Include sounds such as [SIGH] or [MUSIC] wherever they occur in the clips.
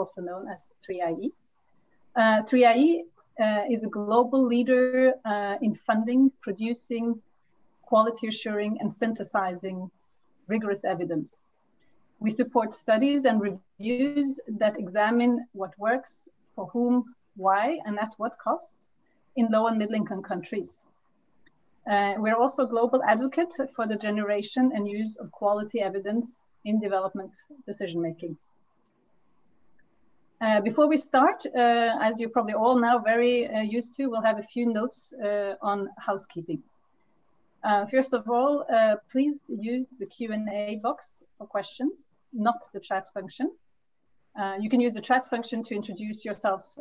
also known as 3IE. Uh, 3IE uh, is a global leader uh, in funding, producing, quality assuring, and synthesizing rigorous evidence. We support studies and reviews that examine what works, for whom, why, and at what cost in low and middle income countries. Uh, we're also a global advocate for the generation and use of quality evidence in development decision making. Uh, before we start, uh, as you're probably all now very uh, used to, we'll have a few notes uh, on housekeeping. Uh, first of all, please use the Q&A box for questions, not the chat function. you can use the chat function to introduce yourselves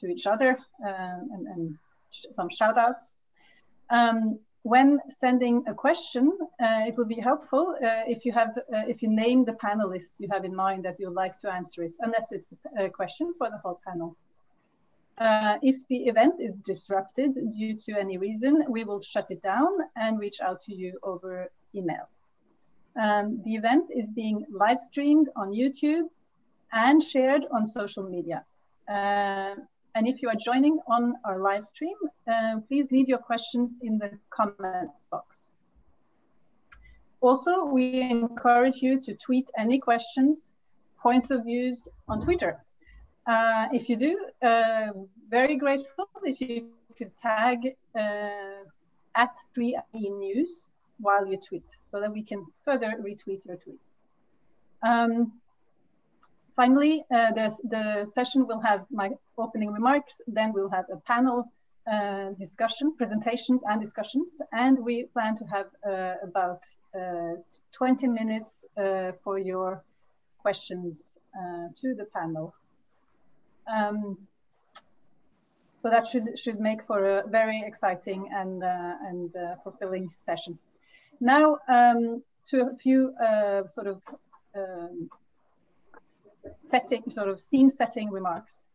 to each other and, and some shout outs. Um, when sending a question, uh, it would be helpful uh, if you have uh, if you name the panelists you have in mind that you'd like to answer it, unless it's a question for the whole panel. Uh, if the event is disrupted due to any reason, we will shut it down and reach out to you over email. Um, the event is being live streamed on YouTube and shared on social media. And if you are joining on our live stream, uh, please leave your questions in the comments box. Also, we encourage you to tweet any questions, points of views on Twitter. Uh, if you do, uh, very grateful if you could tag uh, at 3IE News while you tweet so that we can further retweet your tweets. Um, Finally, uh, the, the session will have my opening remarks, then we'll have a panel uh, discussion, presentations and discussions, and we plan to have uh, about uh, 20 minutes uh, for your questions uh, to the panel. Um, so that should, should make for a very exciting and, and fulfilling session. Now um, to a few sort of um, setting, sort of scene setting remarks.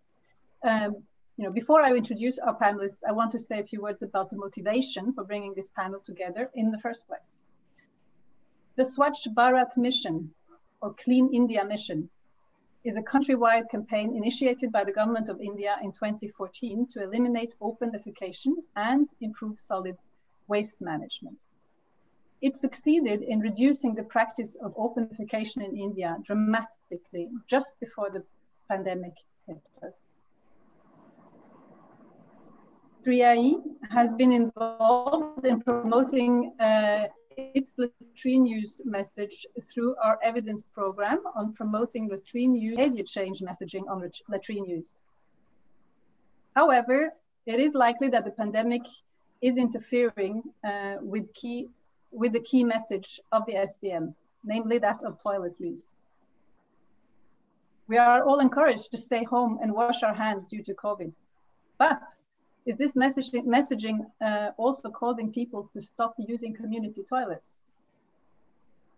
Um, you know, before I introduce our panelists, I want to say a few words about the motivation for bringing this panel together in the first place. The Swachh Bharat mission, or Clean India mission, is a countrywide campaign initiated by the government of India in 2014 to eliminate open defecation and improve solid waste management. It succeeded in reducing the practice of open defecation in India dramatically just before the pandemic hit us. 3IE has been involved in promoting uh, its latrine use message through our evidence program on promoting latrine use behavior change messaging on latrine use. However, it is likely that the pandemic is interfering uh, with key with the key message of the SBM, namely that of toilet use. We are all encouraged to stay home and wash our hands due to COVID. But is this messaging, messaging uh, also causing people to stop using community toilets?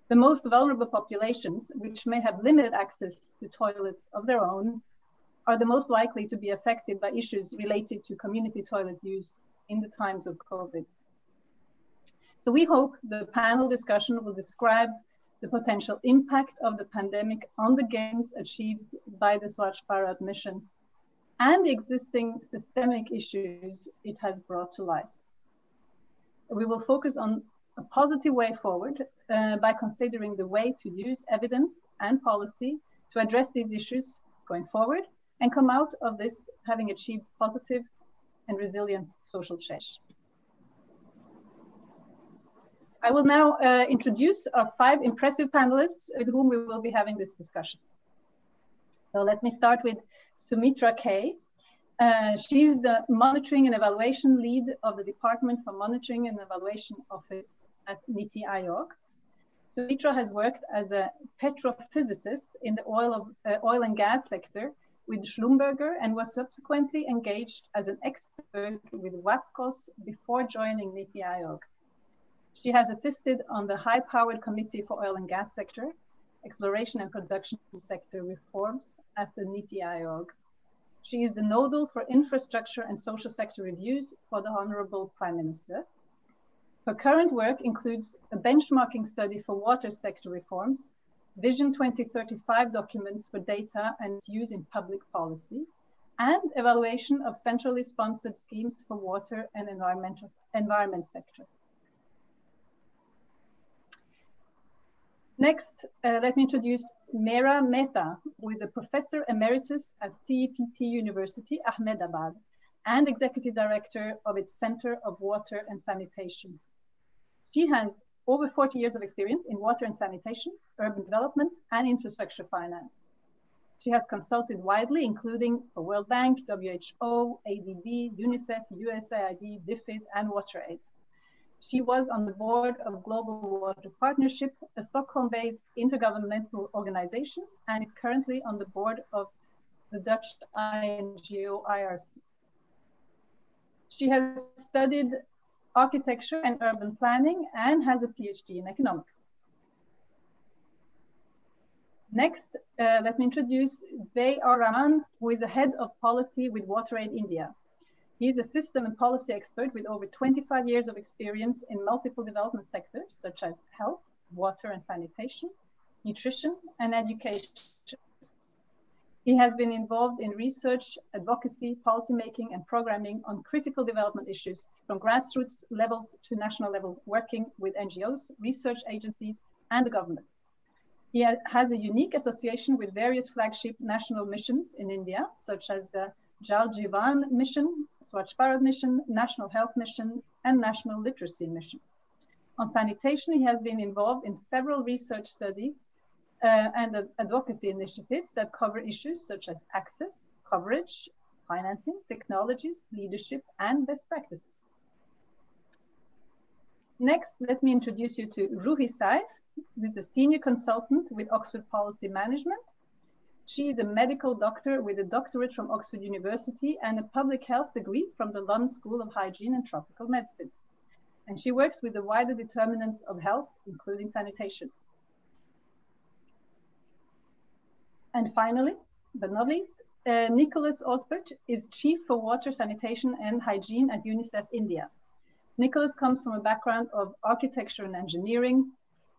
The most vulnerable populations, which may have limited access to toilets of their own, are the most likely to be affected by issues related to community toilet use in the times of COVID. So we hope the panel discussion will describe the potential impact of the pandemic on the gains achieved by the Swachh Bharat mission and the existing systemic issues it has brought to light. We will focus on a positive way forward uh, by considering the way to use evidence and policy to address these issues going forward and come out of this having achieved positive and resilient social change. I will now uh, introduce our five impressive panelists with whom we will be having this discussion. So let me start with Sumitra K. Uh, she's the monitoring and evaluation lead of the Department for Monitoring and Evaluation Office at NITI Aayog. Sumitra has worked as a petrophysicist in the oil, of, uh, oil and gas sector with Schlumberger and was subsequently engaged as an expert with WAPCOS before joining NITI Aayog. She has assisted on the high-powered Committee for Oil and Gas Sector, Exploration and Production Sector Reforms at the NITI Aayog. She is the nodal for infrastructure and social sector reviews for the Honorable Prime Minister. Her current work includes a benchmarking study for water sector reforms Vision 2035 documents for data and use in public policy, and evaluation of centrally sponsored schemes for water and environmental environment sector. Next, uh, let me introduce Meera Mehta, who is a professor emeritus at CEPT University, Ahmedabad, and executive director of its Center of Water and Sanitation. She has over 40 years of experience in water and sanitation, urban development, and infrastructure finance. She has consulted widely, including the World Bank, WHO, ADB, UNICEF, USAID, DFID, and WaterAid. She was on the board of Global Water Partnership, a Stockholm-based intergovernmental organization, and is currently on the board of the Dutch INGO IRC. She has studied architecture and urban planning and has a PhD in economics. Next, uh, let me introduce V. R. Raman, who is a head of policy with WaterAid India. He's a system and policy expert with over 25 years of experience in multiple development sectors, such as health, water and sanitation, nutrition, and education. He has been involved in research, advocacy, policymaking, and programming on critical development issues from grassroots levels to national level, working with NGOs, research agencies, and the government. He has a unique association with various flagship national missions in India, such as the Jal Jeevan Mission, Swachh Bharat Mission, National Health Mission, and National Literacy Mission. On sanitation, he has been involved in several research studies uh, and advocacy initiatives that cover issues such as access, coverage, financing, technologies, leadership, and best practices. Next, let me introduce you to Ruhi Saith, who is a senior consultant with Oxford Policy Management she is a medical doctor with a doctorate from Oxford University and a public health degree from the London School of Hygiene and Tropical Medicine. And she works with the wider determinants of health, including sanitation. And finally, but not least, uh, Nicolas Osbert is Chief for Water, Sanitation and Hygiene at UNICEF India. Nicolas comes from a background of architecture and engineering,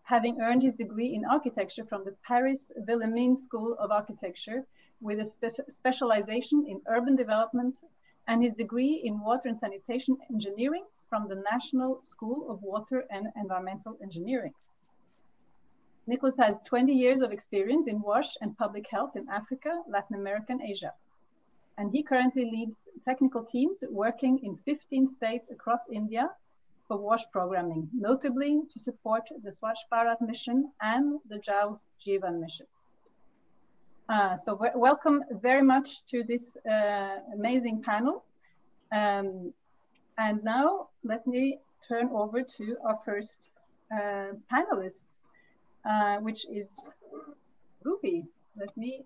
having earned his degree in architecture from the Paris Villemin School of Architecture with a spe specialization in urban development and his degree in water and sanitation engineering from the National School of Water and Environmental Engineering. Nicolas has 20 years of experience in WASH and public health in Africa, Latin America, and Asia. And he currently leads technical teams working in 15 states across India for WASH programming, notably to support the Swachh Bharat mission and the Jal Jeevan mission. Uh, so welcome very much to this uh, amazing panel. Um, and now let me turn over to our first uh, panelist, uh, which is Ruhi. Let me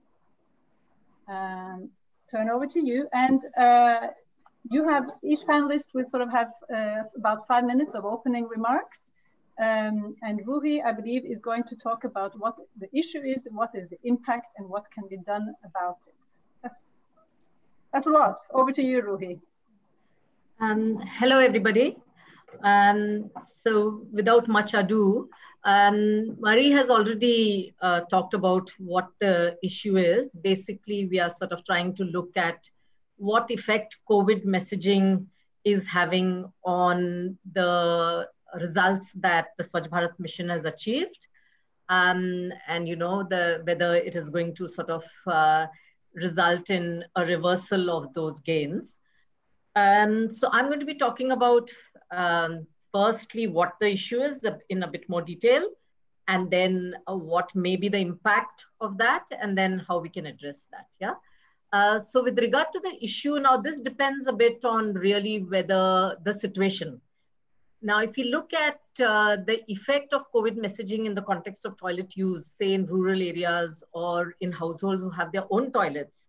um, turn over to you. And uh, you have each panelist will sort of have uh, about five minutes of opening remarks. Um, and Ruhi, I believe, is going to talk about what the issue is, what is the impact, and what can be done about it. That's, that's a lot. Over to you, Ruhi. Um, hello, everybody. Um, so without much ado, um, Marie has already uh, talked about what the issue is. Basically, we are sort of trying to look at what effect COVID messaging is having on the results that the Swachh Bharat mission has achieved. Um, and you know the whether it is going to sort of uh, result in a reversal of those gains. Um, so I'm going to be talking about um, firstly what the issue is in a bit more detail, and then uh, what may be the impact of that, and then how we can address that. Yeah. Uh, so with regard to the issue, now this depends a bit on really whether the situation. Now, if you look at uh, the effect of COVID messaging in the context of toilet use, say in rural areas or in households who have their own toilets,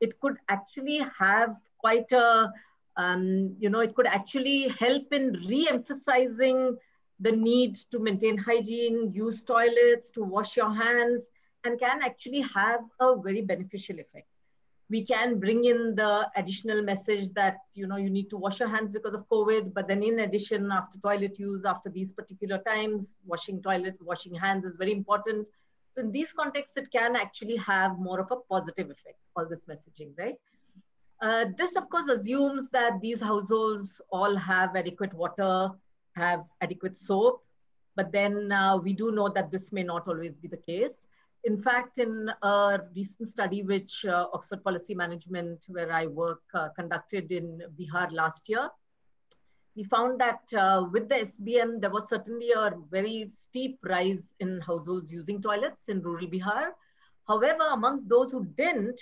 it could actually have quite a, um, you know, it could actually help in re-emphasizing the need to maintain hygiene, use toilets, to wash your hands, and can actually have a very beneficial effect we can bring in the additional message that you know you need to wash your hands because of covid but then in addition after toilet use after these particular times washing toilet washing hands is very important So in these contexts, it can actually have more of a positive effect, all this messaging, right? Uh, this, of course, assumes that these households all have adequate water, have adequate soap, but then uh, we do know that this may not always be the case. In fact, in a recent study which uh, Oxford Policy Management, where I work, uh, conducted in Bihar last year, we found that uh, with the SBM, there was certainly a very steep rise in households using toilets in rural Bihar. However, amongst those who didn't,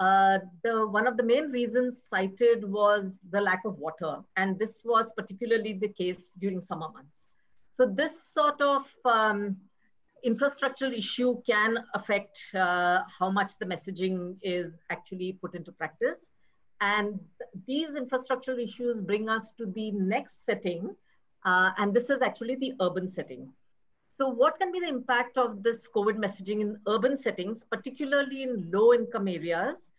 uh, the one of the main reasons cited was the lack of water, and this was particularly the case during summer months. So this sort of um, infrastructural issue can affect uh, how much the messaging is actually put into practice. And these infrastructural issues bring us to the next setting, uh, and this is actually the urban setting. So what can be the impact of this COVID messaging in urban settings, particularly in low income areas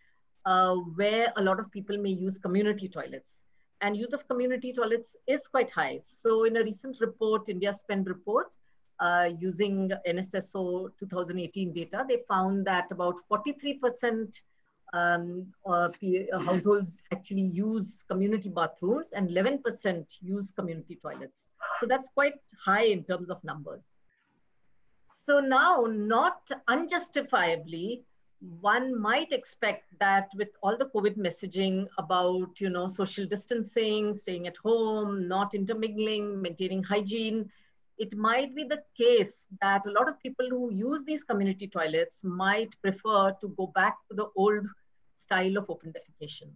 uh, where a lot of people may use community toilets? And use of community toilets is quite high. So in a recent report, India Spend report, uh, using NSSO 2018 data, they found that about 43% um, uh, uh, households actually use community bathrooms and 11% use community toilets. So that's quite high in terms of numbers. So now, not unjustifiably, one might expect that with all the COVID messaging about, you know, social distancing, staying at home, not intermingling, maintaining hygiene, it might be the case that a lot of people who use these community toilets might prefer to go back to the old style of open defecation.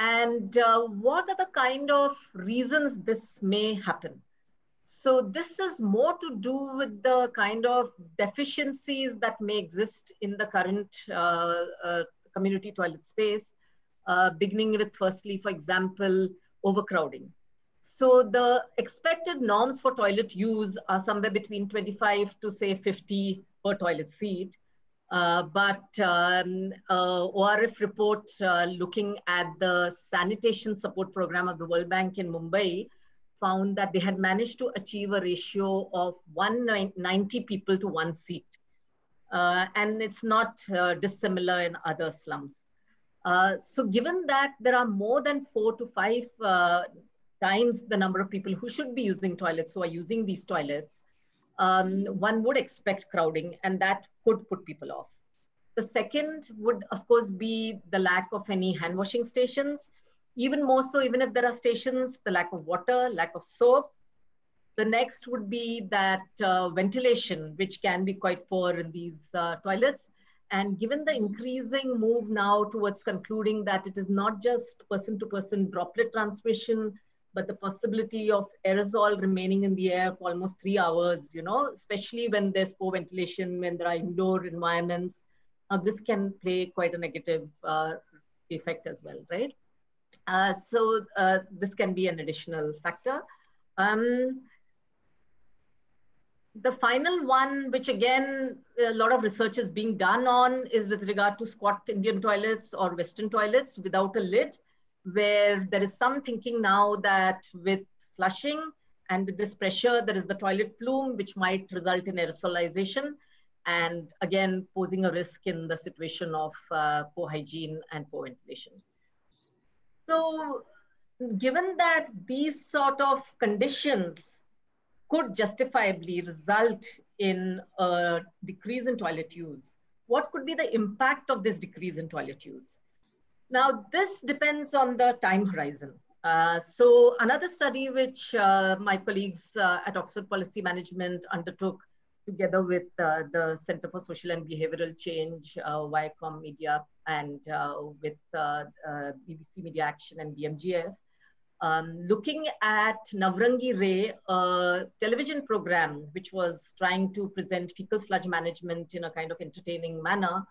And uh, what are the kind of reasons this may happen? So this is more to do with the kind of deficiencies that may exist in the current uh, uh, community toilet space, uh, beginning with firstly, for example, overcrowding. So the expected norms for toilet use are somewhere between 25 to say 50 per toilet seat. Uh, but um, uh, ORF report uh, looking at the sanitation support program of the World Bank in Mumbai found that they had managed to achieve a ratio of 190 people to one seat. Uh, and it's not uh, dissimilar in other slums. Uh, so given that there are more than four to five times the number of people who should be using toilets who are using these toilets, um, one would expect crowding and that could put people off. The second would, of course, be the lack of any hand washing stations. Even more so, even if there are stations, the lack of water, lack of soap. The next would be that uh, ventilation, which can be quite poor in these uh, toilets. And given the increasing move now towards concluding that it is not just person to person droplet transmission, but the possibility of aerosol remaining in the air for almost three hours, you know, especially when there's poor ventilation, when there are indoor environments, uh, this can play quite a negative uh, effect as well, right? Uh, so uh, this can be an additional factor. Um, the final one, which again, a lot of research is being done on is with regard to squat Indian toilets or Western toilets without a lid where there is some thinking now that with flushing and with this pressure, there is the toilet plume, which might result in aerosolization and again, posing a risk in the situation of uh, poor hygiene and poor ventilation. So given that these sort of conditions could justifiably result in a decrease in toilet use, what could be the impact of this decrease in toilet use? Now, this depends on the time horizon. Uh, so another study which uh, my colleagues uh, at Oxford Policy Management undertook together with uh, the Center for Social and Behavioral Change, uh, Viacom Media, and uh, with BBC Media Action and BMGF, um, looking at Navrangi Re, a television program which was trying to present fecal sludge management in a kind of entertaining manner.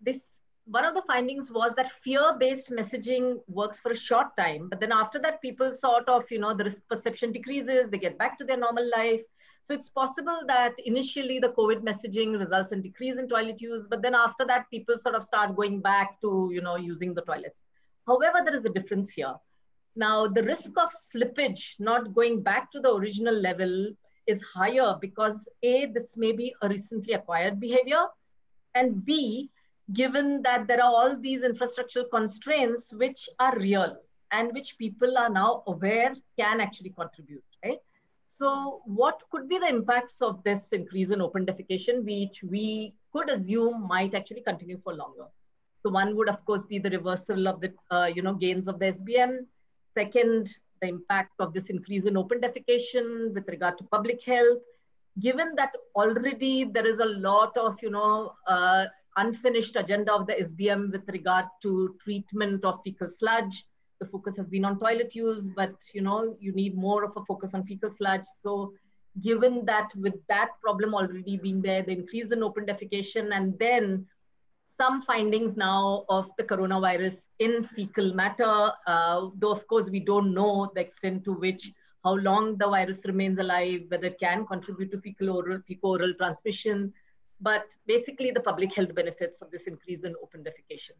This one of the findings was that fear-based messaging works for a short time, but then after that, people sort of, you know, the risk perception decreases, they get back to their normal life. So it's possible that initially the COVID messaging results in decrease in toilet use, but then after that, people sort of start going back to, you know, using the toilets. However, there is a difference here. Now, the risk of slippage, not going back to the original level, is higher because A, this may be a recently acquired behavior, and B, given that there are all these infrastructural constraints which are real and which people are now aware can actually contribute, right? So what could be the impacts of this increase in open defecation, which we could assume might actually continue for longer? So one would, of course, be the reversal of the uh, you know gains of the SBM. Second, the impact of this increase in open defecation with regard to public health. Given that already there is a lot of you know uh, unfinished agenda of the SBM with regard to treatment of fecal sludge, the focus has been on toilet use, but you know you need more of a focus on fecal sludge. So given that with that problem already being there, the increase in open defecation, and then some findings now of the coronavirus in fecal matter, uh, though of course we don't know the extent to which how long the virus remains alive, whether it can contribute to fecal oral, fecal oral transmission, but basically the public health benefits of this increase in open defecation.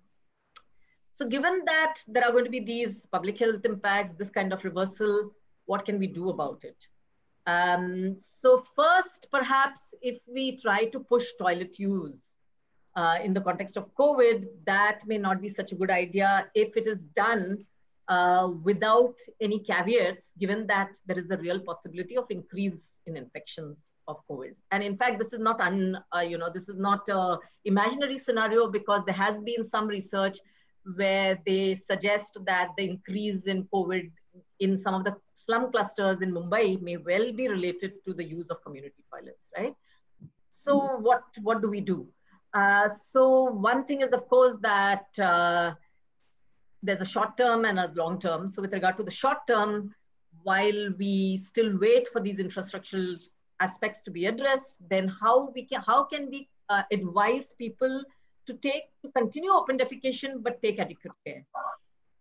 So given that there are going to be these public health impacts, this kind of reversal, what can we do about it? Um, so first, perhaps if we try to push toilet use uh, in the context of COVID, that may not be such a good idea if it is done uh, without any caveats, given that there is a real possibility of increase in infections of COVID. And in fact, this is not un, uh, you know, this is not a imaginary scenario because there has been some research where they suggest that the increase in COVID in some of the slum clusters in Mumbai may well be related to the use of community toilets, right? So what, what do we do? Uh, so one thing is, of course, that uh, there's a short term and a long term. So with regard to the short term, while we still wait for these infrastructural aspects to be addressed, then how we can how can we uh, advise people to take to continue open defecation but take adequate care.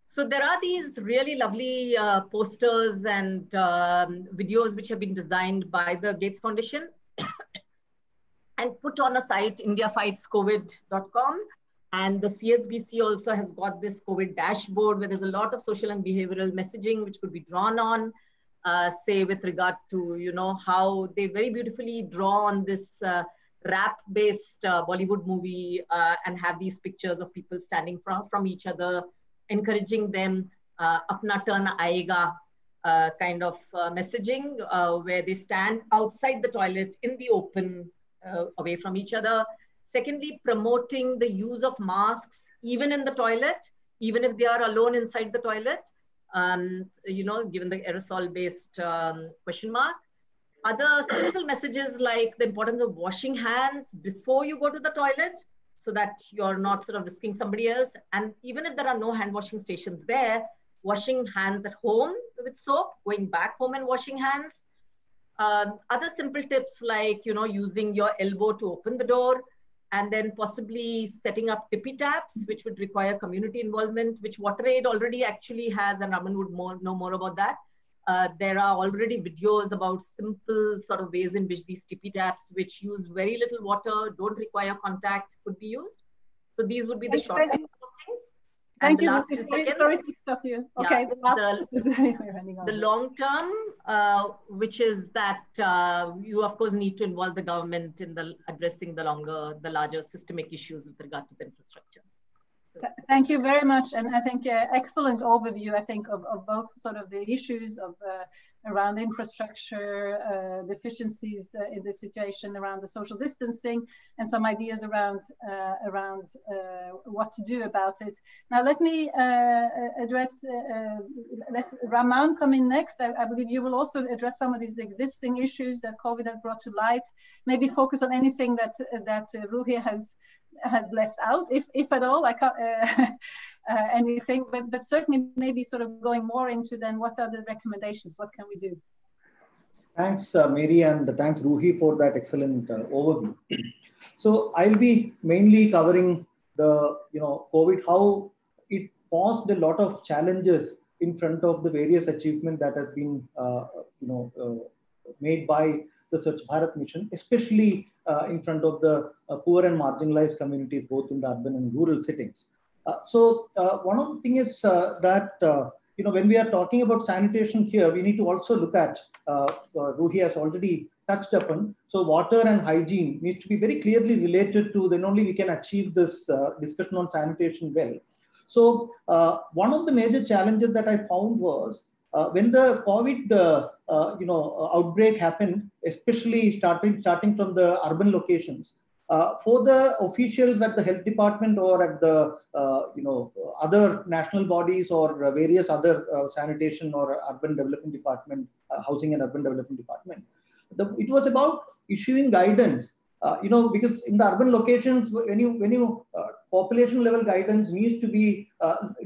So there are these really lovely uh, posters and um, videos which have been designed by the Gates Foundation [COUGHS] and put on a site, indiafightscovid.com. And the CSBC also has got this COVID dashboard where there's a lot of social and behavioral messaging which could be drawn on, uh, say with regard to, you know, how they very beautifully draw on this uh, rap based uh, Bollywood movie uh, and have these pictures of people standing from, from each other, encouraging them, uh, apna turn aega uh, kind of messaging, where they stand outside the toilet in the open, away from each other. Secondly, promoting the use of masks even in the toilet, even if they are alone inside the toilet. Um, you know, given the aerosol-based um, question mark. Other simple messages like the importance of washing hands before you go to the toilet so that you're not sort of risking somebody else. And even if there are no hand washing stations there, washing hands at home with soap, going back home and washing hands. Um, other simple tips like, you know, using your elbow to open the door and then possibly setting up tippy taps, which would require community involvement, which WaterAid already actually has, and Raman would more, know more about that. Uh, there are already videos about simple sort of ways in which these tippy taps, which use very little water, don't require contact, could be used. So these would be the short. Thank you. Last few seconds, sorry to stop you. Okay. Yeah, the, the, [LAUGHS] the, long term, uh, which is that uh, you of course need to involve the government in the addressing the longer, the larger systemic issues with regard to the infrastructure. Thank you very much. And I think uh, excellent overview, I think, of, of both sort of the issues of uh, around infrastructure, uh, deficiencies uh, in this situation around the social distancing, and some ideas around uh, around uh, what to do about it. Now, let me address, let Raman come in next. I, I, believe you will also address some of these existing issues that COVID has brought to light, maybe focus on anything that, that Ruhi has has left out, if, if at all, I can't, uh, uh, [LAUGHS] anything, but, but certainly maybe sort of going more into then what are the recommendations? What can we do? Thanks, uh, Mary, and thanks, Ruhi, for that excellent uh, overview. so I'll be mainly covering the, you know, COVID, how it posed a lot of challenges in front of the various achievement that has been, uh, you know, uh, made by the Swachh Bharat mission, especially uh, in front of the uh, poor and marginalized communities, both in the urban and rural settings. Uh, so one of the things is that you know when we are talking about sanitation here, we need to also look at. Ruhi has already touched upon. So water and hygiene needs to be very clearly related to then only we can achieve this uh, discussion on sanitation well. So uh, one of the major challenges that I found was uh, when the COVID, uh, uh, you know, outbreak happened, especially starting starting from the urban locations, uh, for the officials at the health department or at the uh, you know other national bodies or various other uh, sanitation or urban development department, housing and urban development department, the, it was about issuing guidance. you know, because in the urban locations, when you when you population level guidance needs to be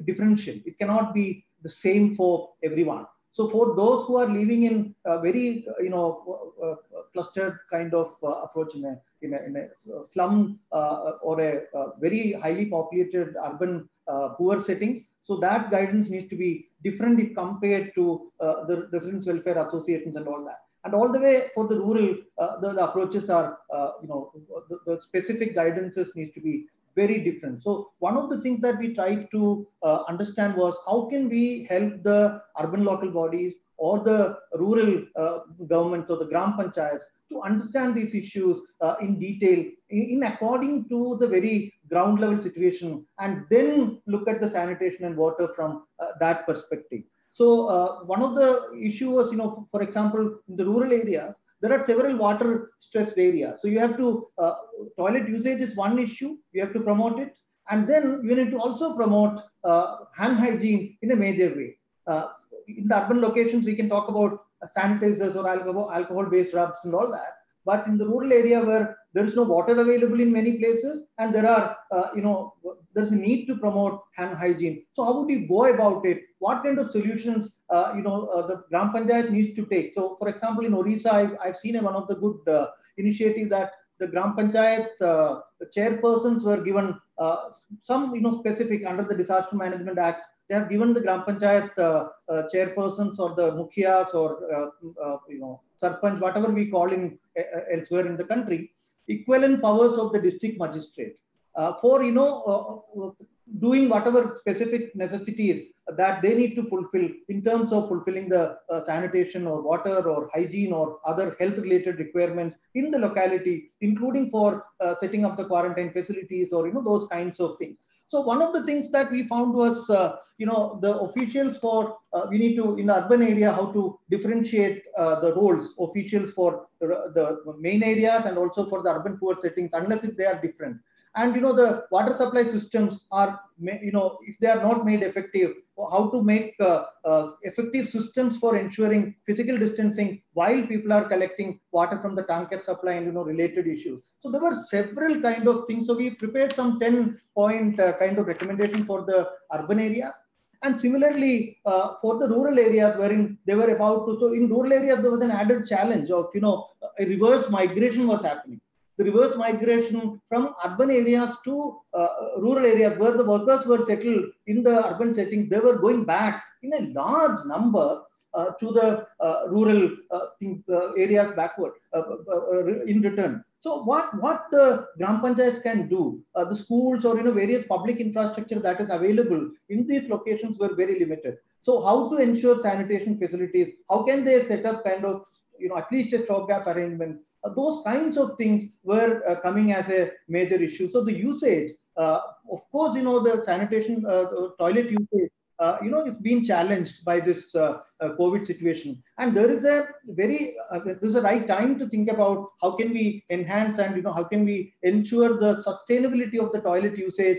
differential. It cannot be the same for everyone. So for those who are living in a very, you know, uh, clustered kind of uh, approach in a, in a, in a slum uh, or a, a, very highly populated urban poor settings, so that guidance needs to be different if compared to the residents welfare associations and all that. And all the way for the rural, uh, the, the, approaches are, uh, you know, the, the, specific guidances needs to be very different. So one of the things that we tried to uh, understand was how can we help the urban local bodies or the rural uh, governments or the gram panchayats to understand these issues uh, in detail in, in, according to the very ground level situation and then look at the sanitation and water from uh, that perspective. So uh, one of the issues was, you know, for example, in the rural areas, there are several water stressed areas. So you have to, uh, toilet usage is one issue, you have to promote it. And then you need to also promote uh, hand hygiene in a major way. Uh, in the urban locations, we can talk about sanitizers or alcohol based rubs and all that. But in the rural area where there is no water available in many places and there are, uh, you know, there's a need to promote hand hygiene. So how would you go about it? What kind of solutions, uh, you know, uh, the Gram Panchayat needs to take? So for example, in Orissa, I've, I've seen one of the good uh, initiative that the Gram Panchayat uh, chairpersons were given uh, some, you know, specific under the Disaster Management Act they have given the Gram Panchayat uh, uh, chairpersons or the mukhias or uh, you know sarpanch, whatever we call in elsewhere in the country, equivalent powers of the district magistrate for you know doing whatever specific necessities that they need to fulfill in terms of fulfilling the uh, sanitation or water or hygiene or other health related requirements in the locality including for uh, setting up the quarantine facilities or you know those kinds of things so one of the things that we found was, uh, you know, the officials for, uh, we need to, in the urban area, how to differentiate uh, the roles, officials for the, the, main areas and also for the urban poor settings, unless if they are different and you know the water supply systems are you know if they are not made effective how to make uh, uh, effective systems for ensuring physical distancing while people are collecting water from the tanker supply and you know related issues. So there were several kind of things. So we prepared some 10 point uh, kind of recommendation for the urban area. And similarly uh, for the rural areas wherein they were about to so in rural areas there was an added challenge of you know a reverse migration was happening reverse migration from urban areas to uh, rural areas where the workers were settled in the urban setting, they were going back in a large number uh, to the uh, rural uh, uh, areas backward uh, in return. So what, what the Gram Panchayats can do, the schools or you know various public infrastructure that is available in these locations were very limited. So how to ensure sanitation facilities? How can they set up kind of you know at least a stopgap arrangement those kinds of things were uh, coming as a major issue. So the usage, uh, of course, you know, the sanitation, toilet usage uh, you know, it's been challenged by this uh, uh, COVID situation. And there is a very, there's a right time to think about how can we enhance and, you know, how can we ensure the sustainability of the toilet usage,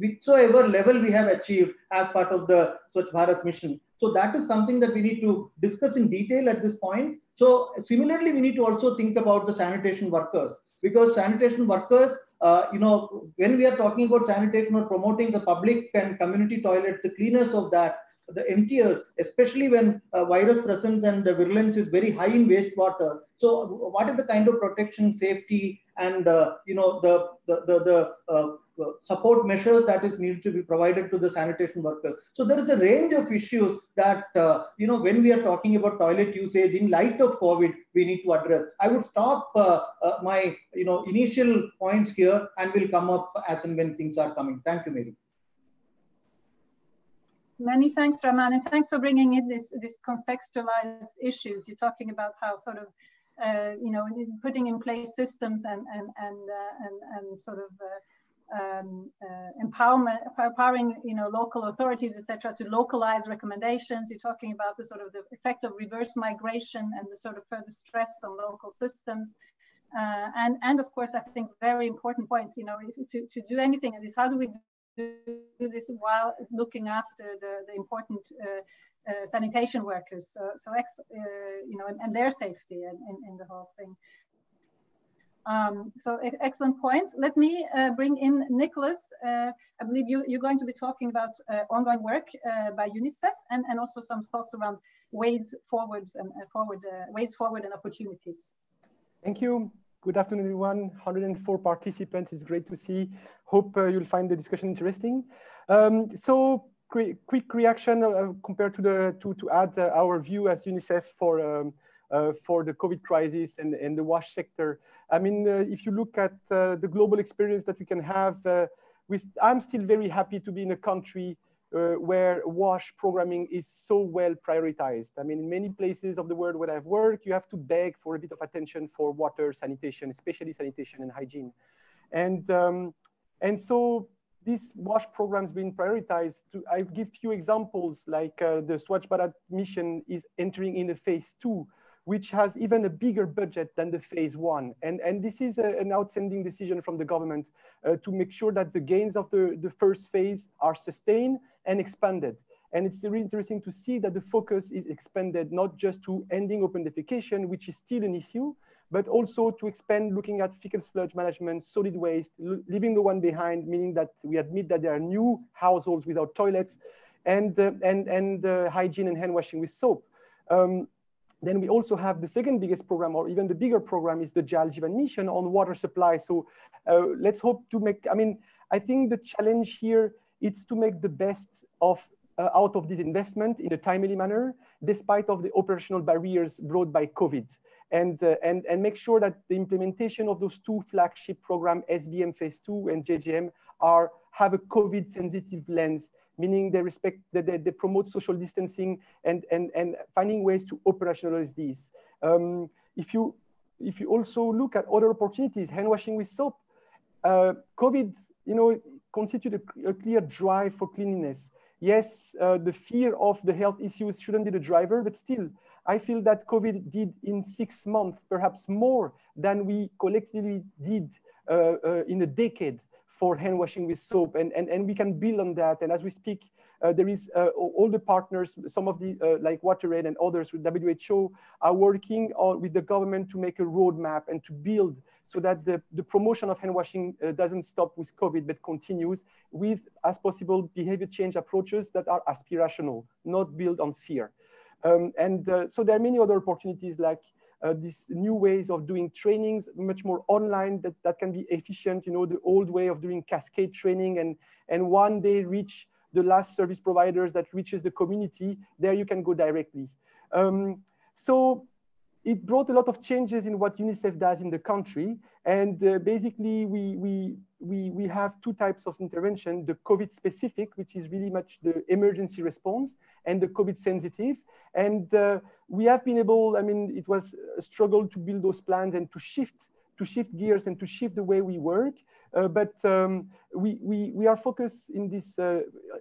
whichsoever level we have achieved as part of the Swachh Bharat mission. So that is something that we need to discuss in detail at this point. So similarly, we need to also think about the sanitation workers because sanitation workers, uh, you know, when we are talking about sanitation or promoting the public and community toilets, the cleaners of that, the emptiers, especially when uh, virus presence and the virulence is very high in wastewater. So what is the kind of protection, safety, and uh, you know the the the, the uh, support measures that is needed to be provided to the sanitation workers. So there is a range of issues that, uh, you know, when we are talking about toilet usage in light of COVID, we need to address. I would stop uh, uh, my, you know, initial points here and will come up as and when things are coming. Thank you, Mary. Many thanks, Raman, and thanks for bringing in this, this contextualized issues. You're talking about how sort of uh, you know, putting in place systems and and and uh, and, and sort of uh, um, uh, empowerment, empowering you know local authorities, etc., to localize recommendations. You're talking about the sort of the effect of reverse migration and the sort of further stress on local systems. And and of course, I think very important point. You know, to to do anything is how do we do this while looking after the the important uh, sanitation workers, so, so ex, uh, you know, and, and, their safety in, in, in, the whole thing. Um, so excellent points. Let me uh, bring in Nicolas. Uh, I believe you, you're going to be talking about uh, ongoing work uh, by UNICEF and, and also some thoughts around ways forwards and forward ways forward and opportunities. Thank you. Good afternoon, everyone. 104 participants. It's great to see. Hope you'll find the discussion interesting. Um, so quick reaction uh, compared to the to to add uh, our view as UNICEF for um, uh, for the COVID crisis and, and the WASH sector. I mean, if you look at the global experience that we can have, we, I'm still very happy to be in a country uh, where WASH programming is so well prioritized. I mean, in many places of the world where I've worked, you have to beg for a bit of attention for water sanitation, especially sanitation and hygiene. And, um, and so this WASH programs being prioritized. To, I give few examples like uh, the Swachh Bharat mission is entering in the phase two, which has even a bigger budget than the phase one. And, and this is a, an outstanding decision from the government uh, to make sure that the gains of the, the first phase are sustained and expanded. And it's really interesting to see that the focus is expanded not just to ending open defecation, which is still an issue, but also to expand looking at fecal sludge management, solid waste, leaving the one behind, meaning that we admit that there are new households without toilets, and, uh, and, and uh, hygiene and hand washing with soap. Um, then we also have the second biggest program, or even the bigger program, is the Jal Jeevan mission on water supply. So uh, let's hope to make, I mean, I think the challenge here is to make the best of uh, out of this investment in a timely manner, despite of the operational barriers brought by COVID and, uh, and, and make sure that the implementation of those two flagship program, SBM phase two and JJM, are have a COVID sensitive lens, meaning they respect that they, they, promote social distancing and, and, and finding ways to operationalize these. Um, if you if you also look at other opportunities, hand washing with soap, uh, COVID, you know, constitute a, a, clear drive for cleanliness. Yes, uh, the fear of the health issues shouldn't be the driver, but still, I feel that COVID did in six months, perhaps more than we collectively did uh, uh, in a decade for hand washing with soap. And, and, and we can build on that. And as we speak, uh, there is uh, all the partners, some of the uh, like WaterAid and others with WHO are working on, with the government to make a roadmap and to build so that the, the promotion of hand washing uh, doesn't stop with COVID, but continues with, as possible, behavior change approaches that are aspirational, not built on fear. Um, and uh, so there are many other opportunities like uh, these new ways of doing trainings, much more online that, that can be efficient, you know, the old way of doing cascade training and, and one day reach the last service providers that reaches the community, there you can go directly. Um, so it brought a lot of changes in what UNICEF does in the country. And uh, basically, we, we, we, we have two types of intervention, the COVID specific, which is really much the emergency response, and the COVID sensitive. And uh, we have been able, I mean, it was a struggle to build those plans and to shift, to shift gears and to shift the way we work. Uh, but um, we, we, we are focused in this uh,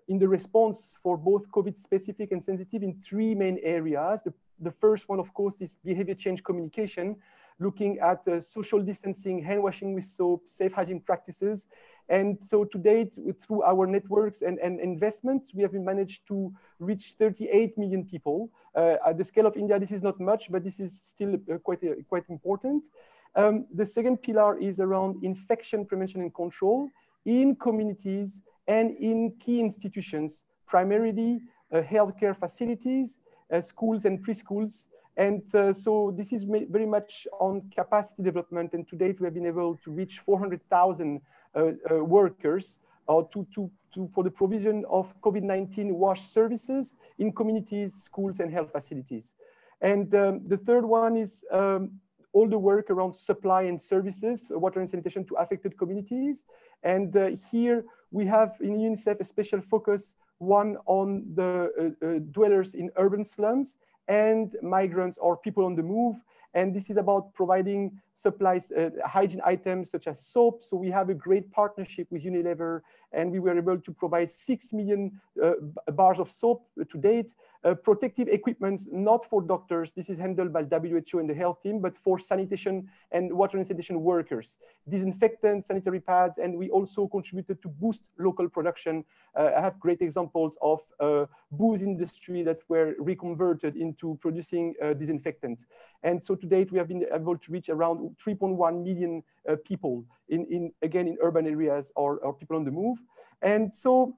in the response for both COVID specific and sensitive in three main areas. The the first one, of course, is behavior change communication, looking at uh, social distancing, hand washing with soap, safe hygiene practices. And so to date, through our networks and, and investments, we have managed to reach 38 million people. Uh, at the scale of India, this is not much, but this is still uh, quite, uh, quite important. Um, the second pillar is around infection prevention and control in communities and in key institutions, primarily uh, healthcare facilities, uh, schools and preschools. And uh, so this is very much on capacity development. And to date, we have been able to reach 400,000 uh, workers to, to, to, for the provision of COVID-19 wash services in communities, schools, and health facilities. And um, the third one is um, all the work around supply and services, water and sanitation to affected communities. And uh, here we have in UNICEF a special focus one on the uh, uh, dwellers in urban slums and migrants or people on the move. And this is about providing supplies, uh, hygiene items such as soap. So we have a great partnership with Unilever and we were able to provide 6 million uh, bars of soap to date. Uh, protective equipment, not for doctors. This is handled by WHO and the health team, but for sanitation and water and sanitation workers. Disinfectants, sanitary pads, and we also contributed to boost local production. Uh, I have great examples of uh, booze industry that were reconverted into producing uh, disinfectants. And so to date, we have been able to reach around 3.1 million uh, people in, in, again, in urban areas or, or people on the move. And so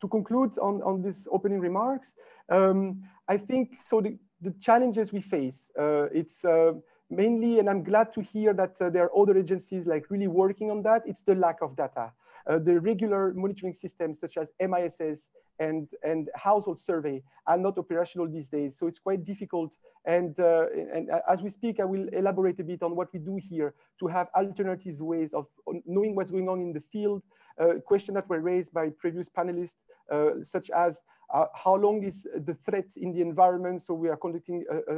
to conclude on, on these opening remarks, um, I think so the, the challenges we face, uh, it's uh, mainly, and I'm glad to hear that uh, there are other agencies like really working on that, it's the lack of data. Uh, the regular monitoring systems such as MISS and, and household survey are not operational these days. So it's quite difficult. And, uh, and as we speak, I will elaborate a bit on what we do here to have alternative ways of knowing what's going on in the field, uh, questions that were raised by previous panelists, uh, such as uh, how long is the threat in the environment? So we are conducting a, a,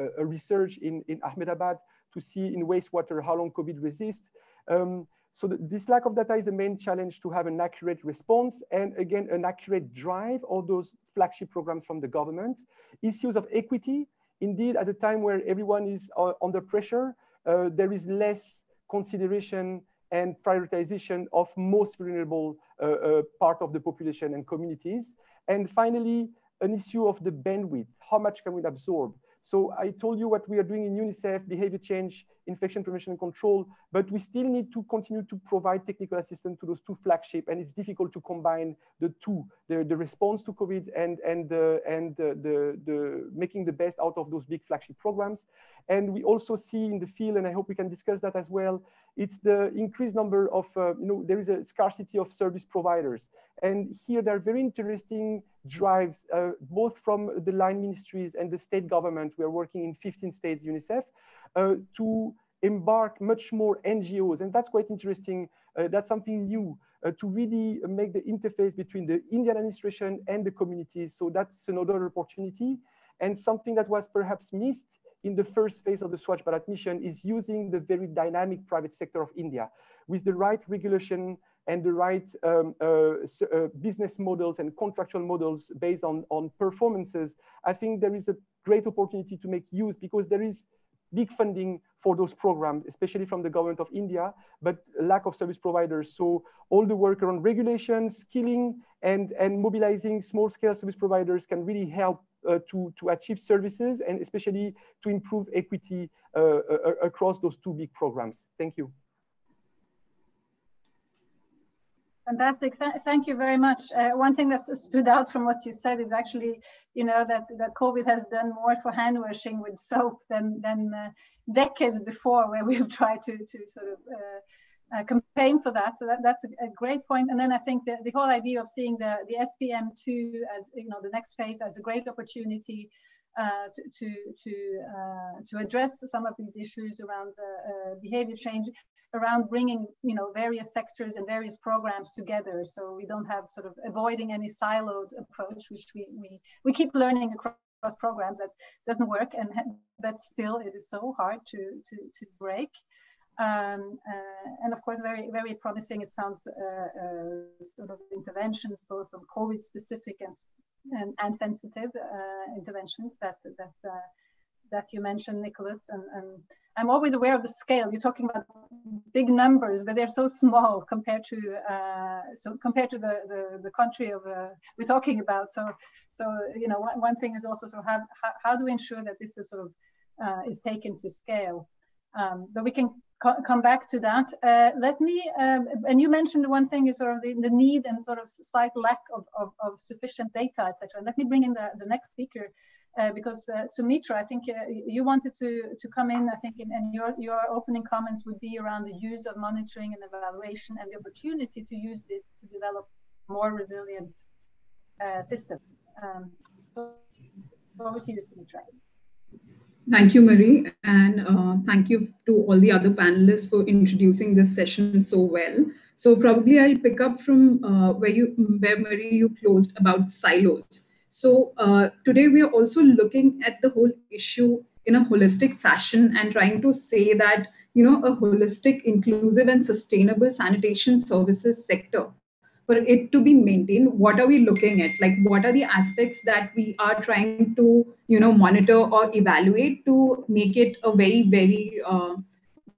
a, a research in, in Ahmedabad to see in wastewater how long COVID resists. Um, so the, this lack of data is the main challenge to have an accurate response and again, an accurate drive all those flagship programs from the government. Issues of equity, indeed, at a time where everyone is uh, under pressure, uh, there is less consideration and prioritization of most vulnerable uh, uh, part of the population and communities. And finally, an issue of the bandwidth. How much can we absorb? So I told you what we are doing in UNICEF, behavior change, infection prevention and control, but we still need to continue to provide technical assistance to those two flagship, and it's difficult to combine the two, the, the response to COVID and, and, uh, and the, the, the making the best out of those big flagship programs. And we also see in the field, and I hope we can discuss that as well, it's the increased number of, uh, you know, there is a scarcity of service providers. And here there are very interesting drives, uh, both from the line ministries and the state government. We are working in 15 states, UNICEF, uh, to embark much more NGOs. And that's quite interesting. Uh, that's something new uh, to really make the interface between the Indian administration and the communities. So that's another opportunity. And something that was perhaps missed in the first phase of the Swachh Bharat mission is using the very dynamic private sector of India with the right regulation and the right um, uh, uh, business models and contractual models based on, on performances, I think there is a great opportunity to make use because there is big funding for those programs, especially from the government of India, but lack of service providers. So all the work around regulation, skilling, and, and mobilizing small scale service providers can really help to, to achieve services and especially to improve equity uh, uh, across those two big programs. Thank you. Fantastic. Th thank you very much. Uh, one thing that stood out from what you said is actually, you know, that, that COVID has done more for hand washing with soap than, than uh, decades before, where we've [LAUGHS] tried to, to sort of uh, uh campaign for that. So that, that's a, a, great point. And then I think the, the whole idea of seeing the, the SBM2 as, you know, the next phase as a great opportunity uh, to to to, uh, to address some of these issues around uh, behavior change around bringing you know various sectors and various programs together so we don't have sort of avoiding any siloed approach which we we, we keep learning across programs that doesn't work and but still it is so hard to to, to break um, uh, and of course very very promising it sounds uh, uh, sort of interventions both on covid specific and and, and sensitive uh, interventions that that that you mentioned Nicolas and, and I'm always aware of the scale. You're talking about big numbers, but they're so small compared to uh, so compared to the the, the country of uh, we're talking about. So so you know one, one thing is also so how, how, how do we ensure that this is sort of uh, is taken to scale? Um, but we can co come back to that. Uh, let me um, and you mentioned one thing is sort of the, the need and sort of slight lack of, of, of sufficient data, etc. Let me bring in the, the next speaker uh, because uh, Sumitra, I think uh, you wanted to, to come in, I think, in, and your, your opening comments would be around the use of monitoring and evaluation and the opportunity to use this to develop more resilient uh, systems. Um, so over to you, Sumitra. Thank you, Marie, and uh, thank you to all the other panelists for introducing this session so well. So probably I'll pick up from uh, where you, where Marie you closed about silos. So uh, today we are also looking at the whole issue in a holistic fashion and trying to say that you know a holistic inclusive and sustainable sanitation services sector for it to be maintained what are we looking at? Like what are the aspects that we are trying to you know monitor or evaluate to make it a very very uh,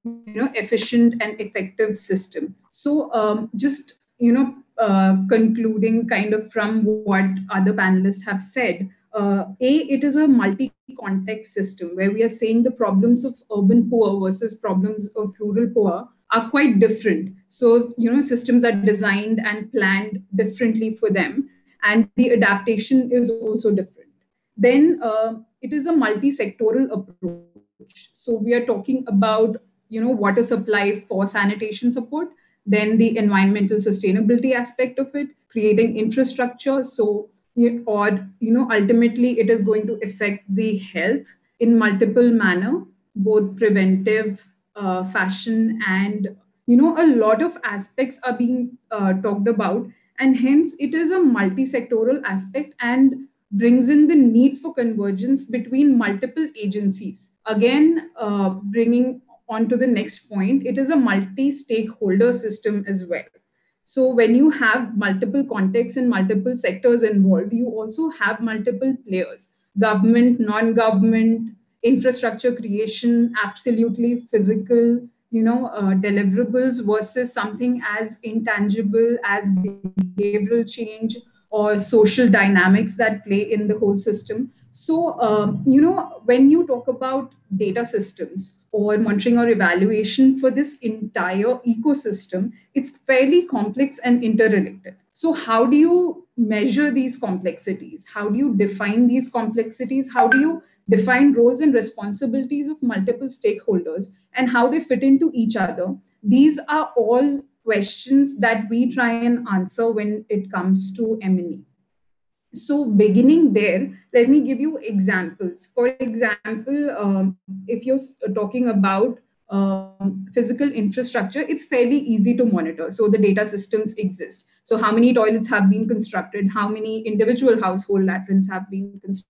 you know efficient and effective system? So um, just you know uh, concluding kind of from what other panelists have said uh, a it is a multi-context system where we are saying the problems of urban poor versus problems of rural poor are quite different. So, you know, systems are designed and planned differently for them, and the adaptation is also different. Then uh, it is a multi-sectoral approach. So we are talking about, you know, water supply for sanitation support, then the environmental sustainability aspect of it, creating infrastructure. So, or, you know, ultimately it is going to affect the health in multiple manner, both preventive uh, fashion and you know a lot of aspects are being uh, talked about. And hence it is a multi-sectoral aspect and brings in the need for convergence between multiple agencies. Again uh, bringing on to the next point it is a multi-stakeholder system as well. So when you have multiple contexts and multiple sectors involved you also have multiple players government non-government infrastructure creation absolutely physical you know uh, deliverables versus something as intangible as behavioral change or social dynamics that play in the whole system so um, you know when you talk about data systems or monitoring or evaluation for this entire ecosystem it's fairly complex and interrelated so how do you measure these complexities how do you define these complexities how do you define roles and responsibilities of multiple stakeholders and how they fit into each other. These are all questions that we try and answer when it comes to M&E. So beginning there, let me give you examples. For example, um, if you're talking about um, physical infrastructure, it's fairly easy to monitor. So the data systems exist. So how many toilets have been constructed? How many individual household latrines have been constructed?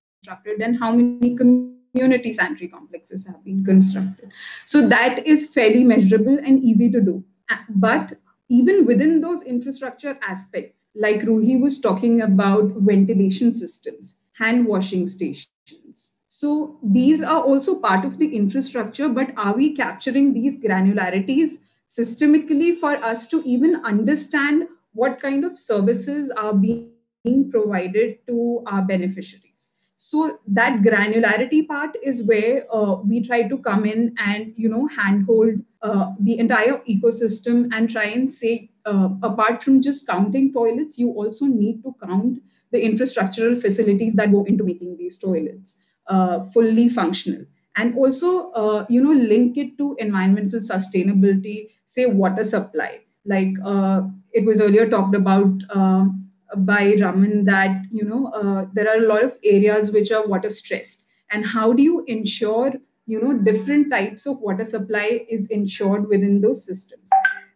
and how many community sanitary complexes have been constructed. So that is fairly measurable and easy to do. But even within those infrastructure aspects, like Ruhi was talking about ventilation systems, hand washing stations. So these are also part of the infrastructure, but are we capturing these granularities systemically for us to even understand what kind of services are being provided to our beneficiaries? So that granularity part is where uh, we try to come in and you know handhold uh, the entire ecosystem and try and say uh, apart from just counting toilets you also need to count the infrastructural facilities that go into making these toilets uh, fully functional. And also uh, you know link it to environmental sustainability say water supply. Like uh, it was earlier talked about um, by Raman that you know uh, there are a lot of areas which are water stressed, and how do you ensure you know different types of water supply is ensured within those systems?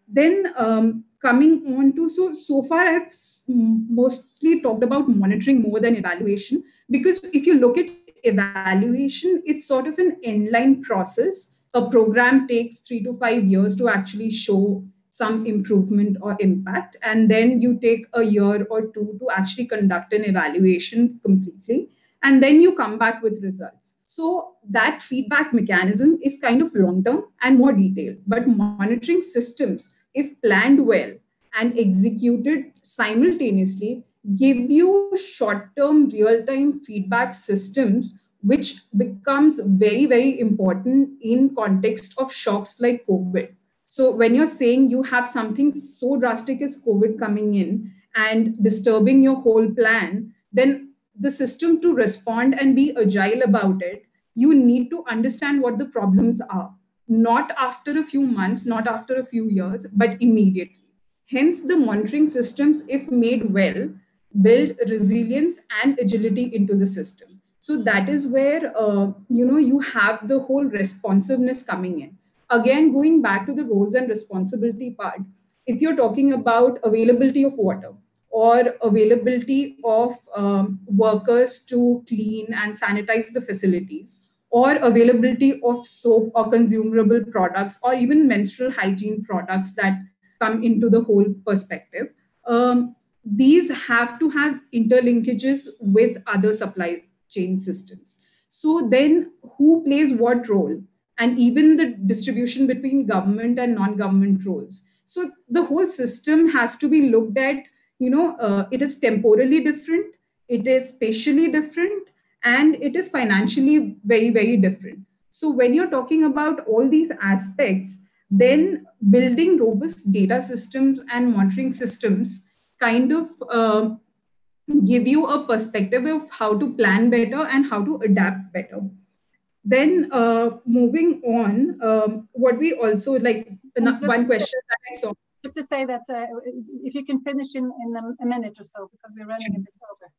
Then um, coming on to so so far I've mostly talked about monitoring more than evaluation because if you look at evaluation, it's sort of an inline process. A program takes three to five years to actually show some improvement or impact. And then you take a year or two to actually conduct an evaluation completely. And then you come back with results. So that feedback mechanism is kind of long term and more detailed. But monitoring systems, if planned well and executed simultaneously, give you short term, real time feedback systems which becomes very very important in context of shocks like covid so when you're saying you have something so drastic as COVID coming in and disturbing your whole plan, then the system to respond and be agile about it, you need to understand what the problems are. Not after a few months, not after a few years, but immediately. Hence, the monitoring systems, if made well, build resilience and agility into the system. So that is where uh, you know you have the whole responsiveness coming in again, going back to the roles and responsibility part, if you're talking about availability of water or availability of um, workers to clean and sanitize the facilities, or availability of soap or consumable products or even menstrual hygiene products that come into the whole perspective. Um, these have to have interlinkages with other supply chain systems. So then who plays what role? And even the distribution between government and non-government roles. So the whole system has to be looked at, you know, uh, it is temporally different, it is spatially different, and it is financially very, very different. So when you're talking about all these aspects, then building robust data systems and monitoring systems kind of uh, give you a perspective of how to plan better and how to adapt better. Then uh, moving on, um, what we also like one question that I saw. Just to say that uh, if you can finish in, in a minute or so, because we're running a bit over.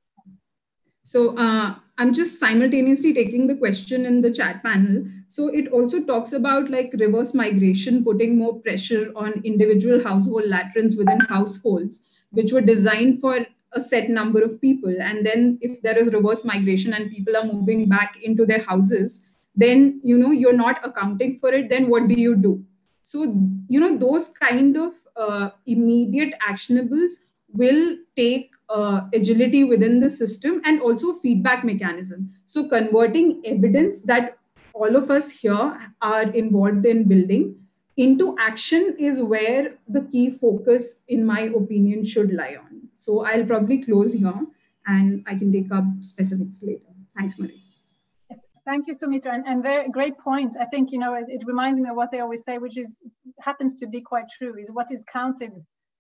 So uh, I'm just simultaneously taking the question in the chat panel. So it also talks about like reverse migration, putting more pressure on individual household latrines within households, which were designed for a set number of people. And then if there is reverse migration and people are moving back into their houses, then you know you're not accounting for it. Then what do you do? So you know those kind of uh, immediate actionables will take uh, agility within the system and also feedback mechanism. So converting evidence that all of us here are involved in building into action is where the key focus, in my opinion, should lie on. So I'll probably close here and I can take up specifics later. Thanks, Marie. Thank you, Sumitra, and, and very great point. I think, you know, it, it reminds me of what they always say, which is happens to be quite true, is what is counted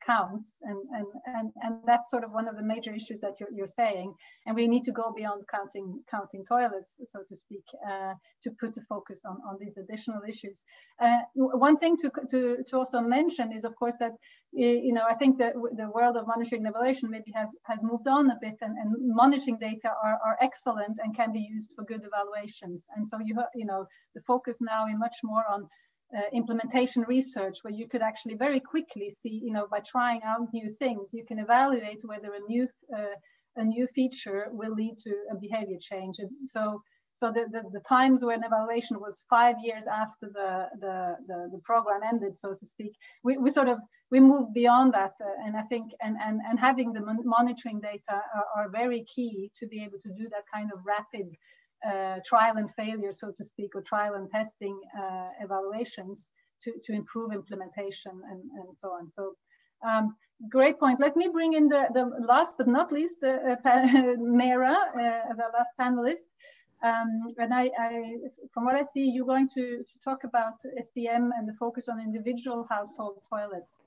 counts and, and, and, and that's sort of one of the major issues that you're, you're saying. And we need to go beyond counting counting toilets so to speak uh, to put the focus on, on these additional issues. Uh, one thing to, to, to also mention is of course that you know I think that the world of monitoring evaluation maybe has has moved on a bit and, and monitoring data are, are excellent and can be used for good evaluations. And so you you know the focus now is much more on uh, implementation research where you could actually very quickly see, you know, by trying out new things, you can evaluate whether a new uh, a new feature will lead to a behavior change. And so, so the, the, the, times when evaluation was five years after the, the, the, the program ended, so to speak, we, we sort of, we moved beyond that. Uh, and I think, and, and, and having the monitoring data are, are very key to be able to do that kind of rapid uh, trial and failure, so to speak, or trial and testing uh, evaluations to, to improve implementation and, and so on. So um, great point. Let me bring in the, the last but not least, uh, [LAUGHS] Meera, uh, the last panelist. Um, and I, I, from what I see, you're going to, to talk about SBM and the focus on individual household toilets.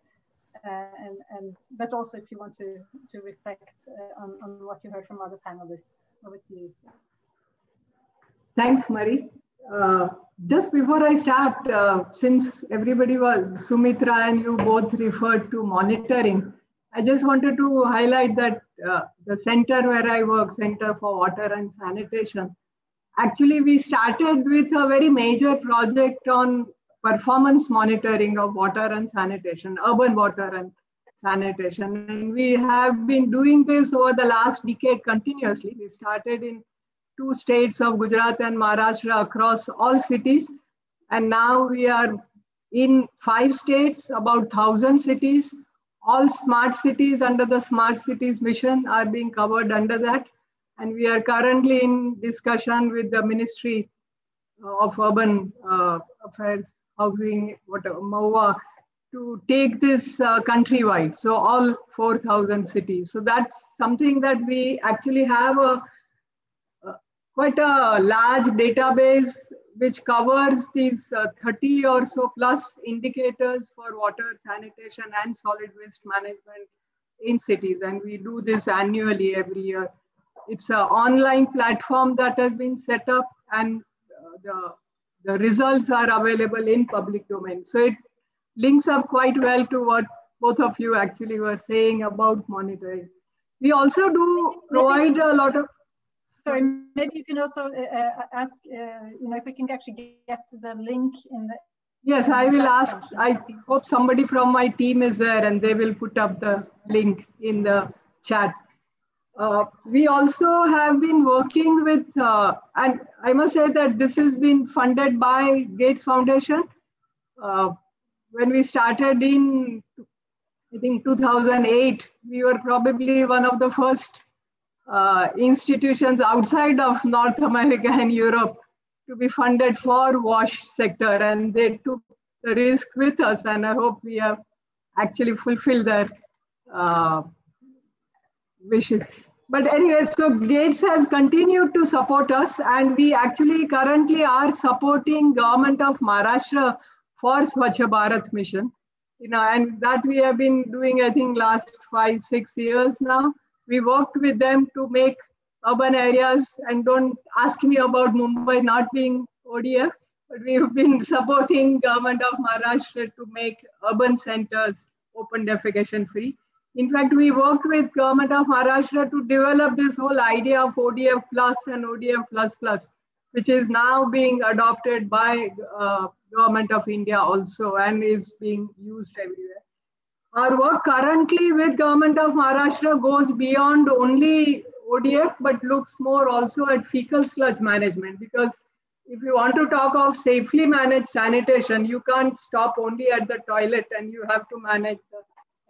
Uh, and, and, but also if you want to, to reflect uh, on, on what you heard from other panelists. Over to you. Thanks, Marie. Uh, just before I start, uh, since everybody was, Sumitra and you both referred to monitoring, I just wanted to highlight that uh, the center where I work, Center for Water and Sanitation, actually we started with a very major project on performance monitoring of water and sanitation, urban water and sanitation. And we have been doing this over the last decade continuously. We started in two states of Gujarat and Maharashtra across all cities. And now we are in five states, about 1,000 cities. All smart cities under the Smart Cities mission are being covered under that. And we are currently in discussion with the Ministry of Urban uh, Affairs, Housing, whatever, MOA, to take this uh, countrywide. So all 4,000 cities. So that's something that we actually have a quite a large database which covers these uh, 30 or so plus indicators for water, sanitation, and solid waste management in cities. And we do this annually every year. It's an online platform that has been set up and uh, the, the results are available in public domain. So it links up quite well to what both of you actually were saying about monitoring. We also do provide a lot of sorry, maybe you can also uh, uh, ask, uh, you know, if we can actually get the link in the. Yes, I will ask. I hope somebody from my team is there and they will put up the link in the chat. Uh, we also have been working with, uh, and I must say that this has been funded by Gates Foundation. Uh, when we started in, I think 2008, we were probably one of the first uh, institutions outside of North America and Europe to be funded for WASH sector, and they took the risk with us, and I hope we have actually fulfilled their uh, wishes. But anyway, so Gates has continued to support us, and we actually currently are supporting government of Maharashtra for Swachh Bharat mission. You know, and that we have been doing, I think, last five, six years now. We worked with them to make urban areas, and don't ask me about Mumbai not being ODF, but we've been [LAUGHS] supporting government of Maharashtra to make urban centers open defecation free. In fact, we worked with government of Maharashtra to develop this whole idea of ODF plus and ODF plus plus, which is now being adopted by uh, government of India also and is being used everywhere. Our work currently with government of Maharashtra goes beyond only ODF, but looks more also at fecal sludge management because if you want to talk of safely managed sanitation, you can't stop only at the toilet and you have to manage the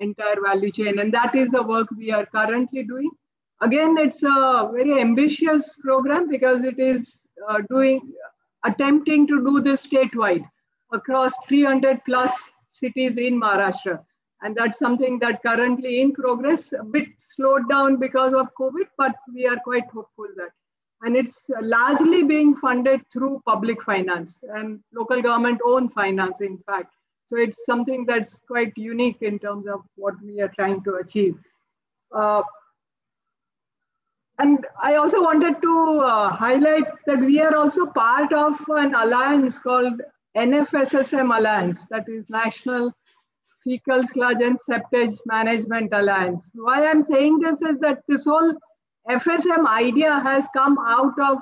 entire value chain. And that is the work we are currently doing. Again, it's a very ambitious program because it is uh, doing, attempting to do this statewide across 300 plus cities in Maharashtra. And that's something that currently in progress, a bit slowed down because of COVID, but we are quite hopeful that. And it's largely being funded through public finance and local government owned finance in fact. So it's something that's quite unique in terms of what we are trying to achieve. Uh, and i also wanted to uh, highlight that we are also part of an alliance called nfssm alliance that is national fecal sludge and septage management alliance why i'm saying this is that this whole FSM idea has come out of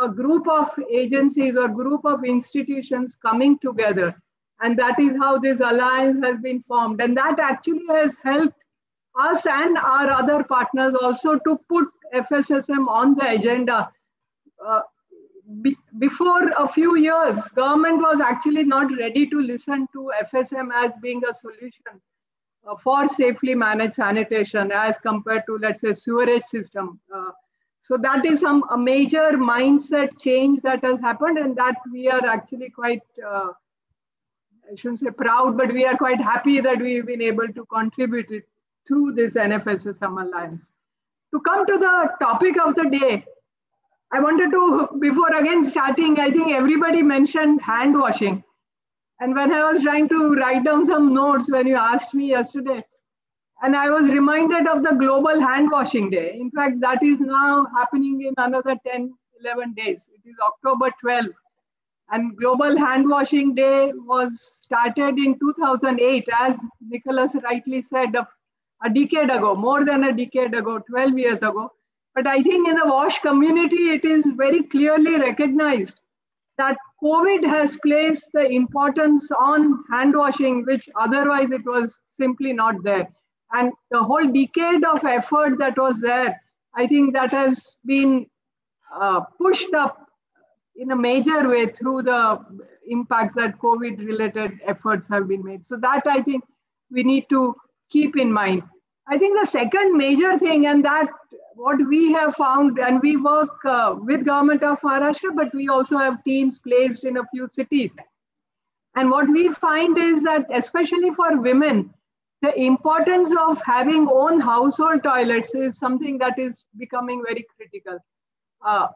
a group of agencies or group of institutions coming together. And that is how this alliance has been formed. And that actually has helped us and our other partners also to put FSSM on the agenda. Uh, be, before a few years, government was actually not ready to listen to FSM as being a solution uh, for safely managed sanitation as compared to, let's say, sewerage system. Uh, so that is some a major mindset change that has happened and that we are actually quite, uh, I shouldn't say proud, but we are quite happy that we've been able to contribute it through this NFSSM Alliance. To come to the topic of the day, I wanted to, before again starting, I think everybody mentioned hand washing. And when I was trying to write down some notes when you asked me yesterday, and I was reminded of the Global Hand Washing Day. In fact, that is now happening in another 10, 11 days. It is October 12. And Global Hand Washing Day was started in 2008, as Nicolas rightly said, a, a decade ago, more than a decade ago, 12 years ago. But I think in the WASH community, it is very clearly recognized that COVID has placed the importance on hand washing, which otherwise it was simply not there. And the whole decade of effort that was there, I think that has been uh, pushed up in a major way through the impact that COVID related efforts have been made. So, that I think we need to keep in mind. I think the second major thing, and that what we have found, and we work uh, with government of Maharashtra, but we also have teams placed in a few cities. And what we find is that, especially for women, the importance of having own household toilets is something that is becoming very critical. Uh,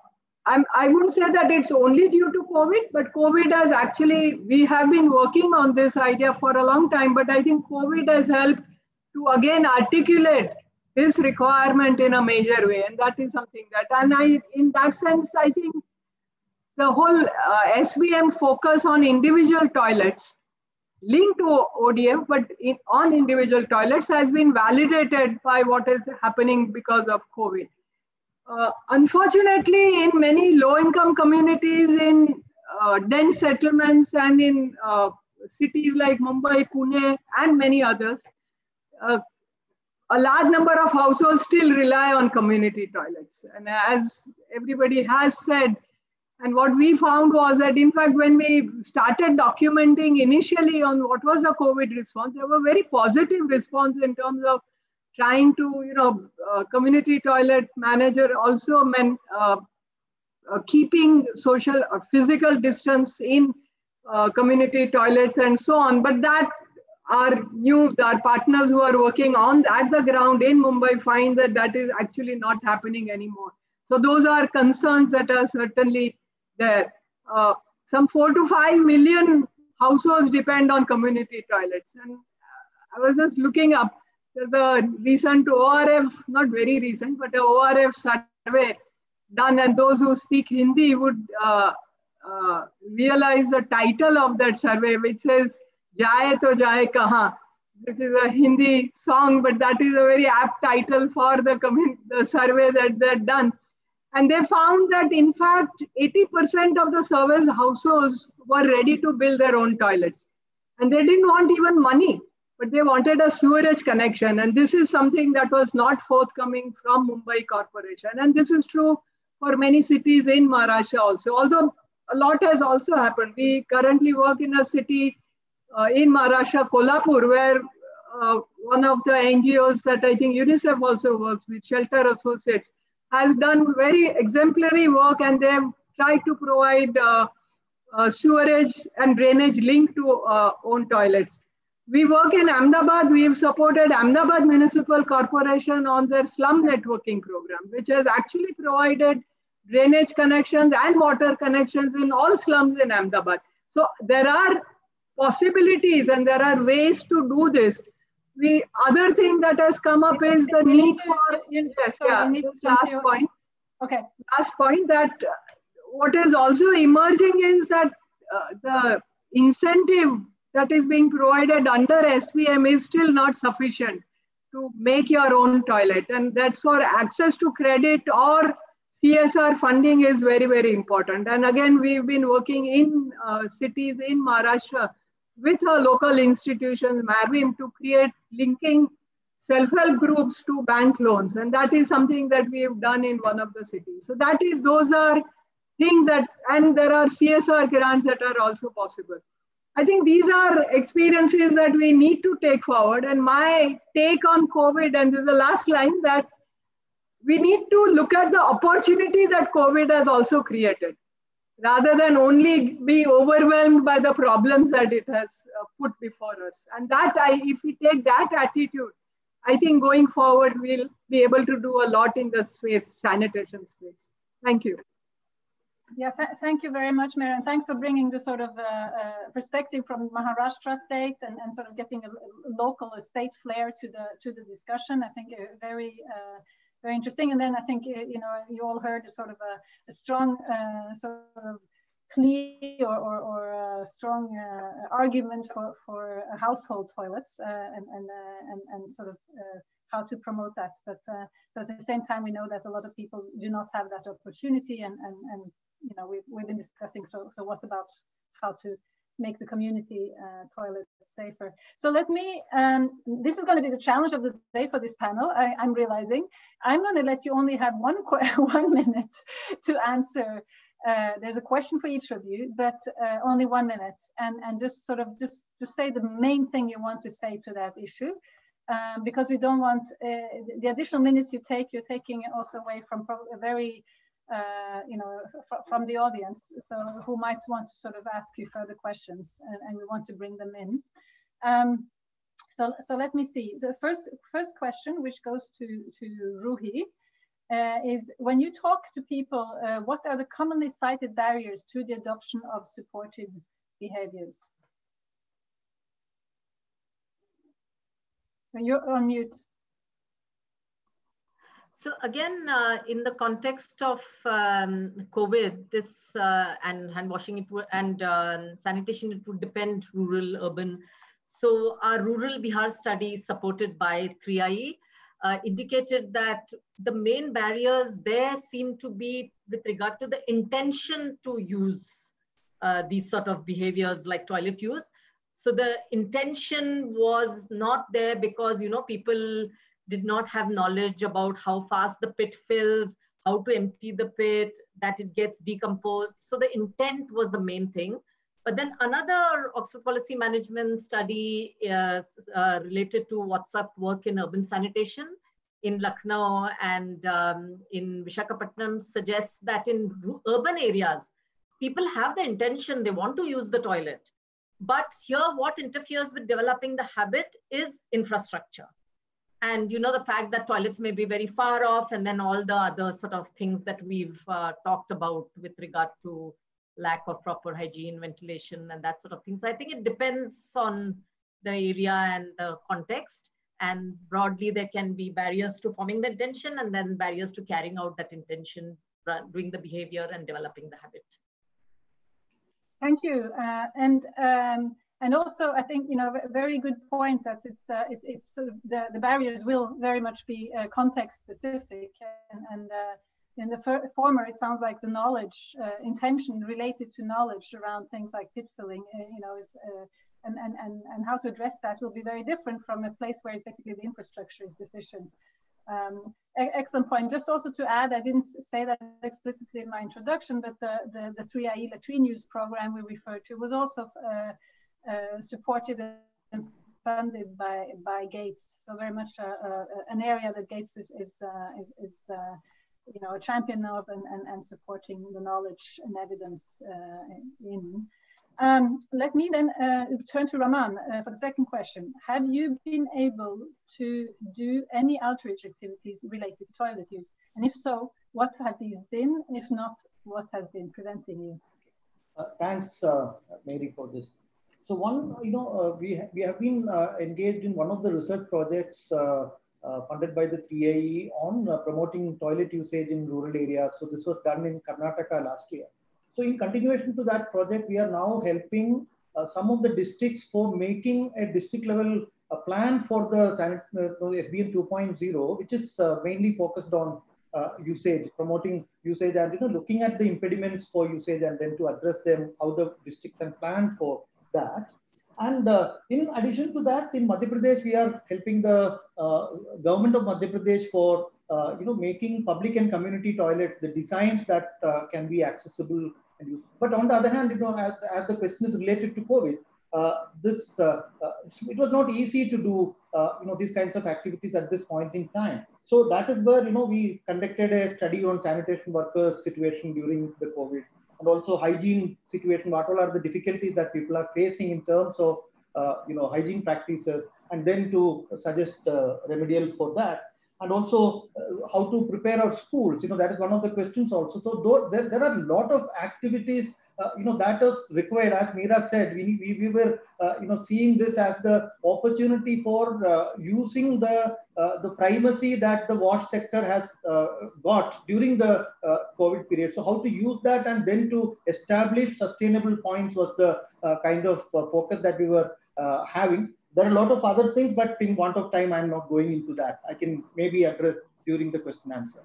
I'm, I wouldn't say that it's only due to COVID, but COVID has actually, we have been working on this idea for a long time, but I think COVID has helped to again articulate this requirement in a major way and that is something that and i in that sense i think the whole uh, sbm focus on individual toilets linked to odf but in, on individual toilets has been validated by what is happening because of covid. Uh, unfortunately in many low income communities in uh, dense settlements and in uh, cities like mumbai pune and many others a large number of households still rely on community toilets. And as everybody has said, and what we found was that, in fact, when we started documenting initially on what was the COVID response, there were very positive response in terms of trying to, you know, uh, community toilet manager also meant uh, uh, keeping social or physical distance in uh, community toilets and so on. But that our new our partners who are working on at the ground in Mumbai find that that is actually not happening anymore. So those are concerns that are certainly there. Uh, some four to five million households depend on community toilets. And I was just looking up, the recent ORF, not very recent, but a ORF survey done and those who speak Hindi would uh, uh, realize the title of that survey, which says Jaye to Jaye Kaha. This is a Hindi song, but that is a very apt title for the, the survey that they're done. And they found that in fact, 80% of the service households were ready to build their own toilets. And they didn't want even money, but they wanted a sewerage connection. And this is something that was not forthcoming from Mumbai Corporation. And this is true for many cities in Maharashtra also. Although a lot has also happened. We currently work in a city uh, in Maharashtra, Kolhapur, where uh, one of the NGOs that I think UNICEF also works with, Shelter Associates, has done very exemplary work and they've tried to provide uh, uh, sewerage and drainage linked to uh, own toilets. We work in Ahmedabad. We've supported Ahmedabad Municipal Corporation on their slum networking program, which has actually provided drainage connections and water connections in all slums in Ahmedabad. So there are possibilities and there are ways to do this. We other thing that has come up is the need for yes, yeah, last point. Okay. Last point that what is also emerging is that uh, the incentive that is being provided under SBM is still not sufficient to make your own toilet. And that's for access to credit or CSR funding is very, very important. And again, we've been working in uh, cities in Maharashtra with our local institutions, MAVIM, to create linking self-help groups to bank loans. And that is something that we have done in one of the cities. So that is, those are things that, and there are CSR grants that are also possible. I think these are experiences that we need to take forward. And my take on COVID, and this is the last line, that we need to look at the opportunity that COVID has also created rather than only be overwhelmed by the problems that it has uh, put before us. And that, I, if we take that attitude, I think going forward, we'll be able to do a lot in the space, sanitation space. Thank you. Yeah, th thank you very much, Meera, and thanks for bringing the sort of uh, uh, perspective from Maharashtra state and, and sort of getting a, a local, a state flair to the to the discussion. I think uh, very uh, very interesting. And then I think, uh, you know, you all heard a sort of a, a strong uh, sort of plea or, or, or a strong uh, argument for, for household toilets uh, and, and, uh, and, and, sort of uh, how to promote that. But, but, at the same time, we know that a lot of people do not have that opportunity and, and, and you know, we've, we've been discussing, so, so what about how to make the community uh, toilet safer. So let me, um, this is going to be the challenge of the day for this panel, I, am realizing. I'm going to let you only have one, [LAUGHS] one minute to answer. Uh, there's a question for each of you, but uh, only one minute. And, and just sort of just, just say the main thing you want to say to that issue. Um, because we don't want uh, the additional minutes you take, you're taking also away from a very uh, you know, from the audience, so who might want to sort of ask you further questions, and, and we want to bring them in. Um, so, so let me see. The first first question, which goes to to Ruhi, uh, is when you talk to people, uh, what are the commonly cited barriers to the adoption of supportive behaviors? You're on mute. So again, uh, in the context of um, COVID, this uh, and hand washing it and uh, sanitation, it would depend rural, urban. So our rural Bihar study supported by 3IE uh, indicated that the main barriers there seem to be with regard to the intention to use uh, these sort of behaviors like toilet use. So the intention was not there because, you know, people did not have knowledge about how fast the pit fills, how to empty the pit, that it gets decomposed. So the intent was the main thing. But then another Oxford Policy Management study uh, uh, related to WhatsApp work in urban sanitation in Lucknow and um, in Vishakhapatnam suggests that in urban areas, people have the intention, they want to use the toilet. But here, what interferes with developing the habit is infrastructure. And you know, the fact that toilets may be very far off, and then all the other sort of things that we've uh, talked about with regard to lack of proper hygiene, ventilation, and that sort of thing. So I think it depends on the area and the context. And broadly, there can be barriers to forming the intention and then barriers to carrying out that intention, doing the behavior and developing the habit. Thank you. Uh, and um, and also, I think you know, a very good point that it's uh, it's, it's sort of the, the barriers will very much be uh, context specific and, and uh, in the former, it sounds like the knowledge, uh, intention related to knowledge around things like pit filling, uh, you know, is, uh, and, and, and, and how to address that will be very different from a place where it's basically the infrastructure is deficient. Um, excellent point. Just also to add, I didn't say that explicitly in my introduction, but the, the, the 3IE latrine use program we referred to was also uh, supported and funded by, by Gates. So very much uh, an area that Gates is, is, is, is you know, a champion of and, and, and supporting the knowledge and evidence uh, in. Um, let me then uh, turn to Raman uh, for the second question. Have you been able to do any outreach activities related to toilet use? And if so, what have these been? If not, what has been preventing you? Uh, thanks, uh, Mary, for this. So one, you know, uh, we, ha we have been engaged in one of the research projects uh, funded by the 3IE on uh, promoting toilet usage in rural areas. So this was done in Karnataka last year. So in continuation to that project, we are now helping uh, some of the districts for making a district level a plan for the SBM 2.0, which is mainly focused on uh, usage, promoting usage and you know looking at the impediments for usage and then to address them, how the districts can plan for that. And uh, in addition to that, in Madhya Pradesh, we are helping the uh, government of Madhya Pradesh for uh, you know making public and community toilets, the designs that uh, can be accessible and used. But on the other hand, you know, as, as the question is related to COVID, uh, this uh, it was not easy to do you know these kinds of activities at this point in time. So that is where you know we conducted a study on sanitation workers' situation during the COVID and also hygiene situation. What all are the difficulties that people are facing in terms of uh, you know hygiene practices, and then to suggest uh, remedial for that and also uh, how to prepare our schools. You know, that is one of the questions also. So there, there are a lot of activities, uh, you know, that is required. As Meera said, we, we, we were, uh, you know, seeing this as the opportunity for uh, using the, uh, the primacy that the wash sector has uh, got during the COVID period. So how to use that and then to establish sustainable points was the kind of focus that we were having there are a lot of other things, but in want of time, I'm not going into that. I can maybe address during the question answer.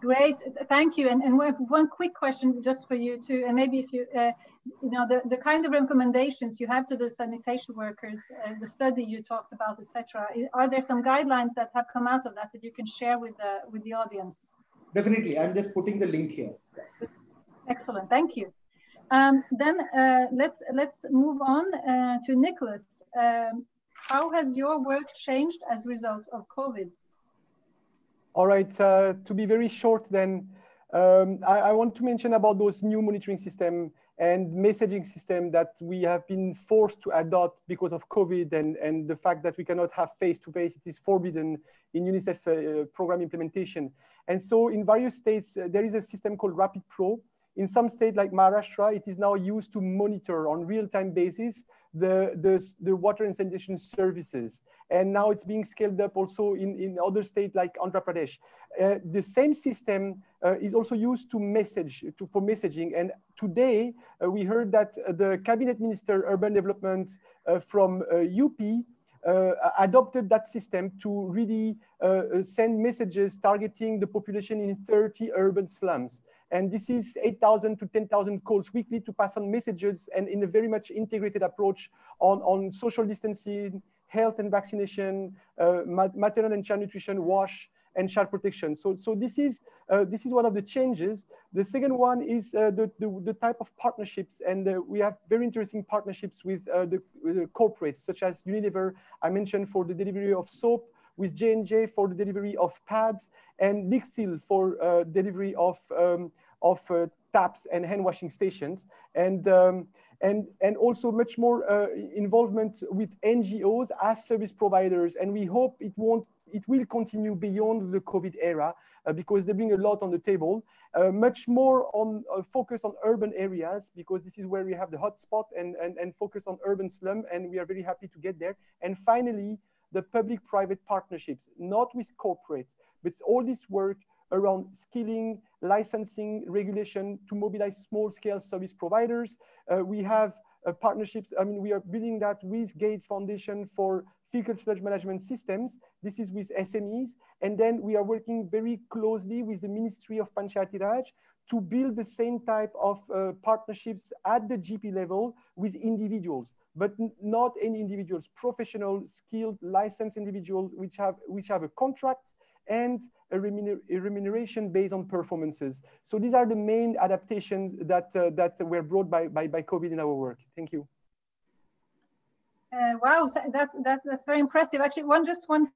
Great, thank you. And, and one quick question just for you too, and maybe if you, uh, you know, the, the kind of recommendations you have to the sanitation workers, uh, the study you talked about, etc. Are there some guidelines that have come out of that that you can share with the with the audience? Definitely, I'm just putting the link here. Excellent, thank you. Um, then uh, let's let's move on uh, to Nicolas. Um, how has your work changed as a result of COVID? All right, uh, to be very short then, um, I, I, want to mention about those new monitoring system and messaging system that we have been forced to adopt because of COVID and, and the fact that we cannot have face-to-face, -face, it is forbidden in UNICEF uh, program implementation. And so in various states, uh, there is a system called Rapid Pro, in some states like Maharashtra, it is now used to monitor on real-time basis the, the, the water and sanitation services. And now it's being scaled up also in, in other states like Andhra Pradesh. Uh, the same system uh, is also used to message, to, for messaging. And today uh, we heard that the cabinet minister urban development uh, from UP uh, uh, adopted that system to really uh, send messages targeting the population in 30 urban slums. And this is 8,000 to 10,000 calls weekly to pass on messages and in a very much integrated approach on, on social distancing, health and vaccination, uh, maternal and child nutrition, wash, and child protection. So, so this is uh, this is one of the changes. The second one is uh, the, the, the type of partnerships, and uh, we have very interesting partnerships with uh, the, the, corporates such as Unilever. I mentioned for the delivery of soap, with J&J for the delivery of pads, and Lixil for uh, delivery of um, of uh, taps and hand washing stations, and um, and and also much more involvement with NGOs as service providers. And we hope it won't it will continue beyond the COVID era uh, because they bring a lot on the table. Uh, much more on uh, focus on urban areas because this is where we have the hotspot and, and, and focus on urban slum and we are very happy to get there. And finally, the public-private partnerships, not with corporates, but all this work around skilling, licensing, regulation to mobilize small-scale service providers. Uh, we have uh, partnerships, I mean, we are building that with Gates Foundation for fecal sludge management systems. This is with SMEs. And then we are working very closely with the Ministry of Panchayati Raj to build the same type of uh, partnerships at the GP level with individuals, but not any individuals, professional, skilled, licensed individuals which have, which have a contract and a, remuner a, remuneration based on performances. So these are the main adaptations that, uh, that were brought by, by, by COVID in our work. Thank you. Uh, wow, that, that, that's very impressive. Actually, one just one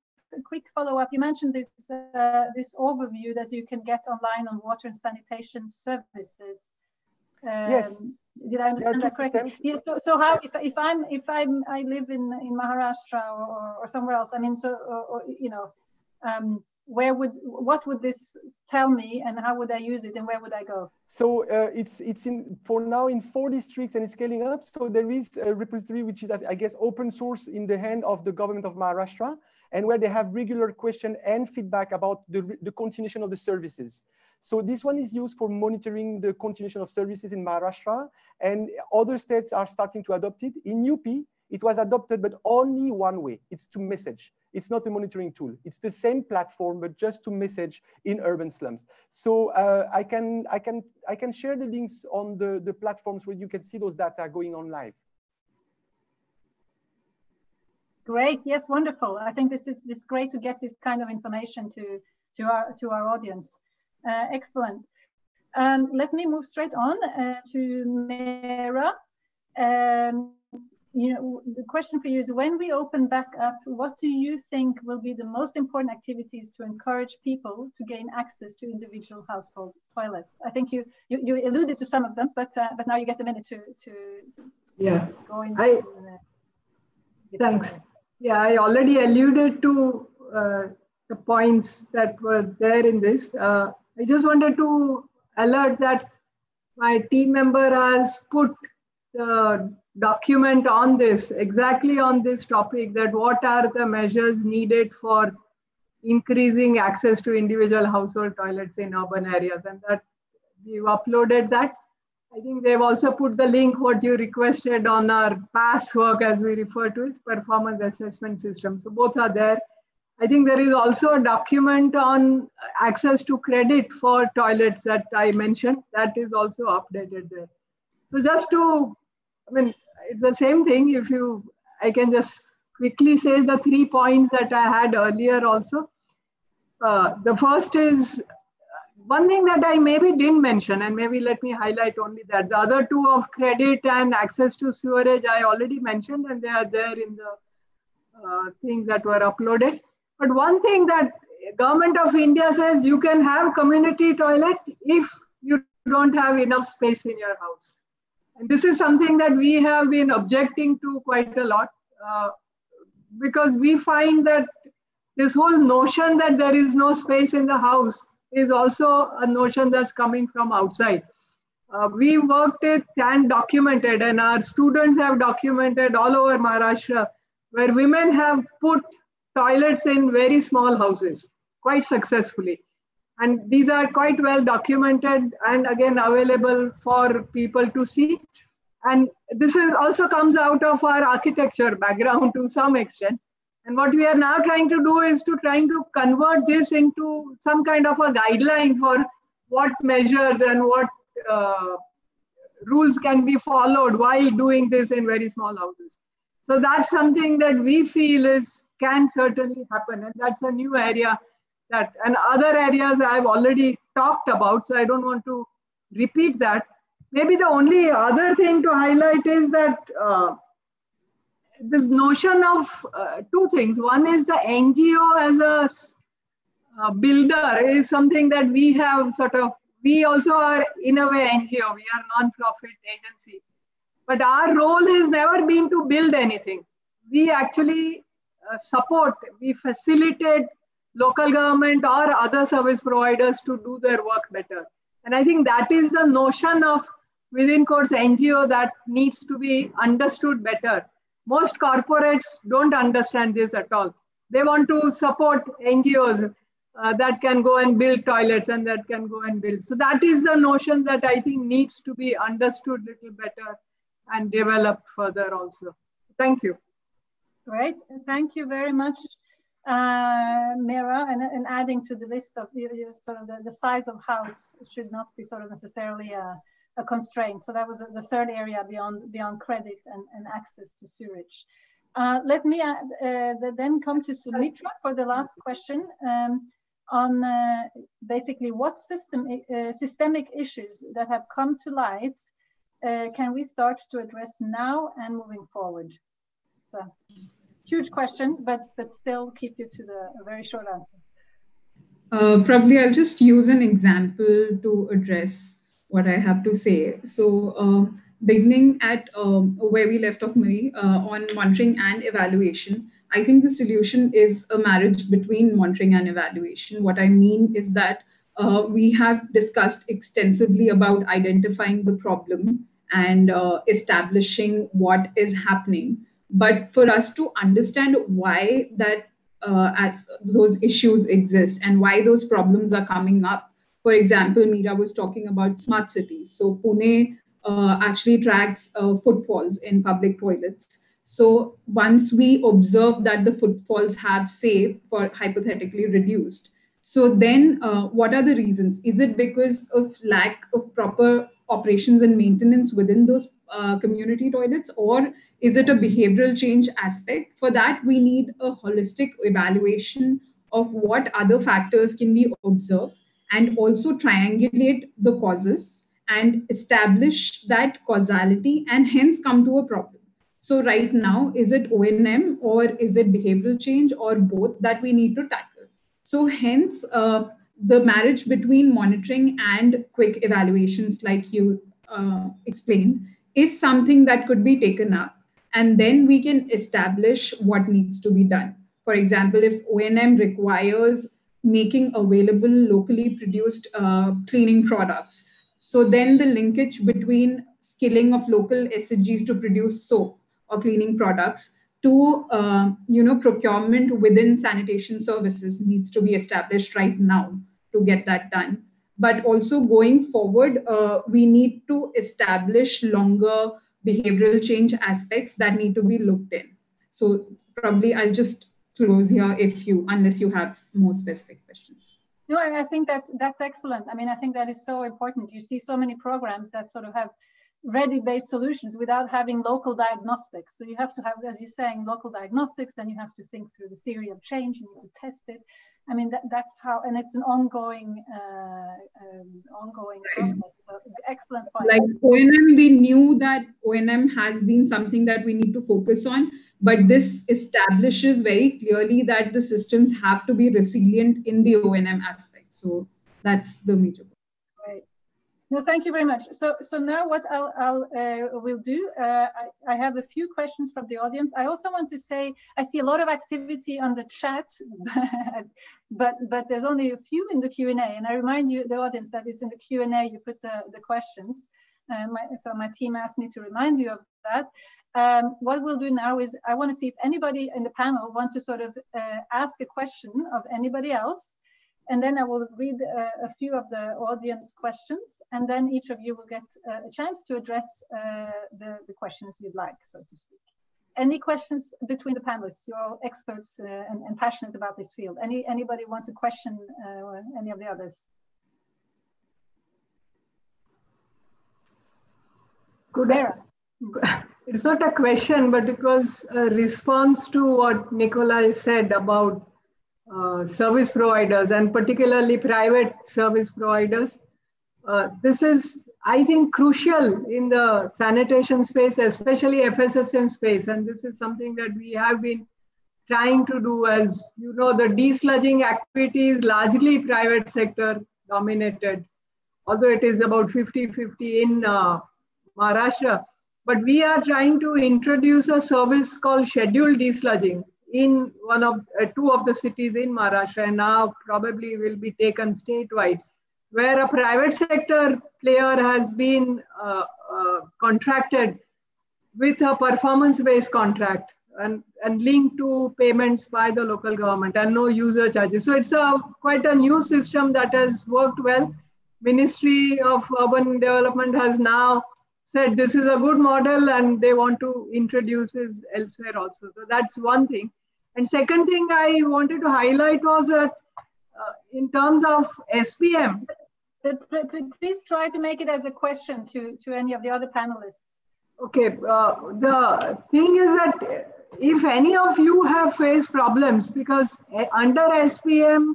quick follow-up. You mentioned this uh, this overview that you can get online on water and sanitation services. Um, yes. Did I understand that correctly? Yeah, so, so how if, if I'm if I'm I live in in Maharashtra or, or somewhere else? I mean, so or, or you know, um, where would what would this tell me and how would i use it and where would i go so uh, it's it's in for now in four districts and it's scaling up so there is a repository which is i guess open source in the hand of the government of maharashtra and where they have regular question and feedback about the, the continuation of the services so this one is used for monitoring the continuation of services in maharashtra and other states are starting to adopt it in up it was adopted but only one way it's to message it's not a monitoring tool. It's the same platform, but just to message in urban slums. So uh, I can I can I can share the links on the the platforms where you can see those data going on live. Great. Yes, wonderful. I think this is this is great to get this kind of information to to our to our audience. Uh, excellent. Um, let me move straight on uh, to Meera. Um, you know, the question for you is when we open back up, what do you think will be the most important activities to encourage people to gain access to individual household toilets? I think you you, you alluded to some of them, but uh, but now you get a minute to to yeah. go into. I, thanks. Yeah, I already alluded to uh, the points that were there in this. Uh, I just wanted to alert that my team member has put the document on this, exactly on this topic, that what are the measures needed for increasing access to individual household toilets in urban areas. And that we've uploaded that. I think they've also put the link what you requested on our PASS work as we refer to as performance assessment system. So both are there. I think there is also a document on access to credit for toilets that I mentioned. That is also updated there. So just to, I mean, it's the same thing. If you, I can just quickly say the three points that I had earlier also. Uh, the first is one thing that I maybe didn't mention, and maybe let me highlight only that. The other two of credit and access to sewerage, I already mentioned, and they are there in the uh, things that were uploaded. But one thing that government of India says you can have community toilet if you don't have enough space in your house. And this is something that we have been objecting to quite a lot uh, because we find that this whole notion that there is no space in the house is also a notion that's coming from outside. Uh, we worked it and documented, and our students have documented all over Maharashtra where women have put toilets in very small houses quite successfully. And these are quite well documented and again available for people to see. And this is also comes out of our architecture background to some extent. And what we are now trying to do is to trying to convert this into some kind of a guideline for what measures and what uh, rules can be followed while doing this in very small houses. So that's something that we feel is can certainly happen. And that's a new area that, and other areas I've already talked about. So I don't want to repeat that. Maybe the only other thing to highlight is that uh, this notion of uh, two things. One is the NGO as a, builder is something that we have sort of, we also are in a way NGO, we are non-profit agency. But our role has never been to build anything. We actually uh, support, we facilitate local government or other service providers to do their work better. And I think that is the notion of within course NGO that needs to be understood better. Most corporates don't understand this at all. They want to support NGOs uh, that can go and build toilets and that can go and build. So that is the notion that I think needs to be understood little better and developed further also. Thank you. Great, thank you very much, uh, Meera. And, and adding to the list of the, sort of the, the, size of house should not be sort of necessarily a, a constraint. So that was the third area beyond beyond credit and, and access to sewage. Uh, let me add, uh, then come to Sumitra for the last question um, on uh, basically what system, uh, systemic issues that have come to light uh, can we start to address now and moving forward? So huge question, but, but still keep you to the very short answer. Uh, probably I'll just use an example to address what I have to say. So uh, beginning at um, where we left off, Marie, uh, on monitoring and evaluation, I think the solution is a marriage between monitoring and evaluation. What I mean is that uh, we have discussed extensively about identifying the problem and uh, establishing what is happening. But for us to understand why that uh, as those issues exist and why those problems are coming up. For example, Meera was talking about smart cities. So Pune uh, actually tracks uh, footfalls in public toilets. So once we observe that the footfalls have, say, for hypothetically reduced, so then uh, what are the reasons? Is it because of lack of proper operations and maintenance within those uh, community toilets or is it a behavioral change aspect for that we need a holistic evaluation of what other factors can be observed and also triangulate the causes and establish that causality and hence come to a problem so right now is it O&M or is it behavioral change or both that we need to tackle so hence uh, the marriage between monitoring and quick evaluations, like you uh, explained, is something that could be taken up. And then we can establish what needs to be done. For example, if O&M requires making available locally produced uh, cleaning products, so then the linkage between skilling of local SHGs to produce soap or cleaning products to uh, you know procurement within sanitation services needs to be established right now to get that done. But also going forward, uh, we need to establish longer behavioral change aspects that need to be looked in. So probably I'll just close here if you, unless you have more specific questions. No, I think that's that's excellent. I mean, I think that is so important. You see so many programs that sort of have ready-based solutions without having local diagnostics. So you have to have, as you're saying, local diagnostics, then you have to think through the theory of change, and you test it. I mean, that, that's how, and it's an ongoing, uh, um, ongoing process. So excellent point. Like O&M, we knew that O&M has been something that we need to focus on, but this establishes very clearly that the systems have to be resilient in the O&M aspect. So that's the major point. No, thank you very much. So, so now what I'll, I'll uh, will do, uh, I, I, have a few questions from the audience. I also want to say, I see a lot of activity on the chat, [LAUGHS] but but there's only a few in the Q&A. And I remind you, the audience, that is in the Q&A, you put the, the questions. Uh, my, so my team asked me to remind you of that. Um, what we'll do now is I want to see if anybody in the panel want to sort of uh, ask a question of anybody else. And then I will read uh, a few of the audience questions, and then each of you will get uh, a chance to address uh, the, the questions you'd like, so to speak. Any questions between the panelists? You're all experts uh, and, and, passionate about this field. Any Anybody want to question uh, any of the others? Good. [LAUGHS] it's not a question, but it was a response to what Nicolas said about uh, service providers and particularly private service providers. Uh, this is, I think, crucial in the sanitation space, especially FSSM space. And this is something that we have been trying to do as you know, the desludging activity is largely private sector dominated, although it is about 50-50 in uh, Maharashtra. But we are trying to introduce a service called scheduled desludging in one of uh, two of the cities in Maharashtra, and now probably will be taken statewide, where a private sector player has been uh, uh, contracted with a performance-based contract and, and linked to payments by the local government and no user charges. So it's a quite a new system that has worked well. Ministry of Urban Development has now said this is a good model and they want to introduce it elsewhere also. So that's one thing. And second thing I wanted to highlight was that uh, in terms of SBM. Please try to make it as a question to, to any of the other panelists. Okay, uh, the thing is that if any of you have faced problems, because uh, under SBM,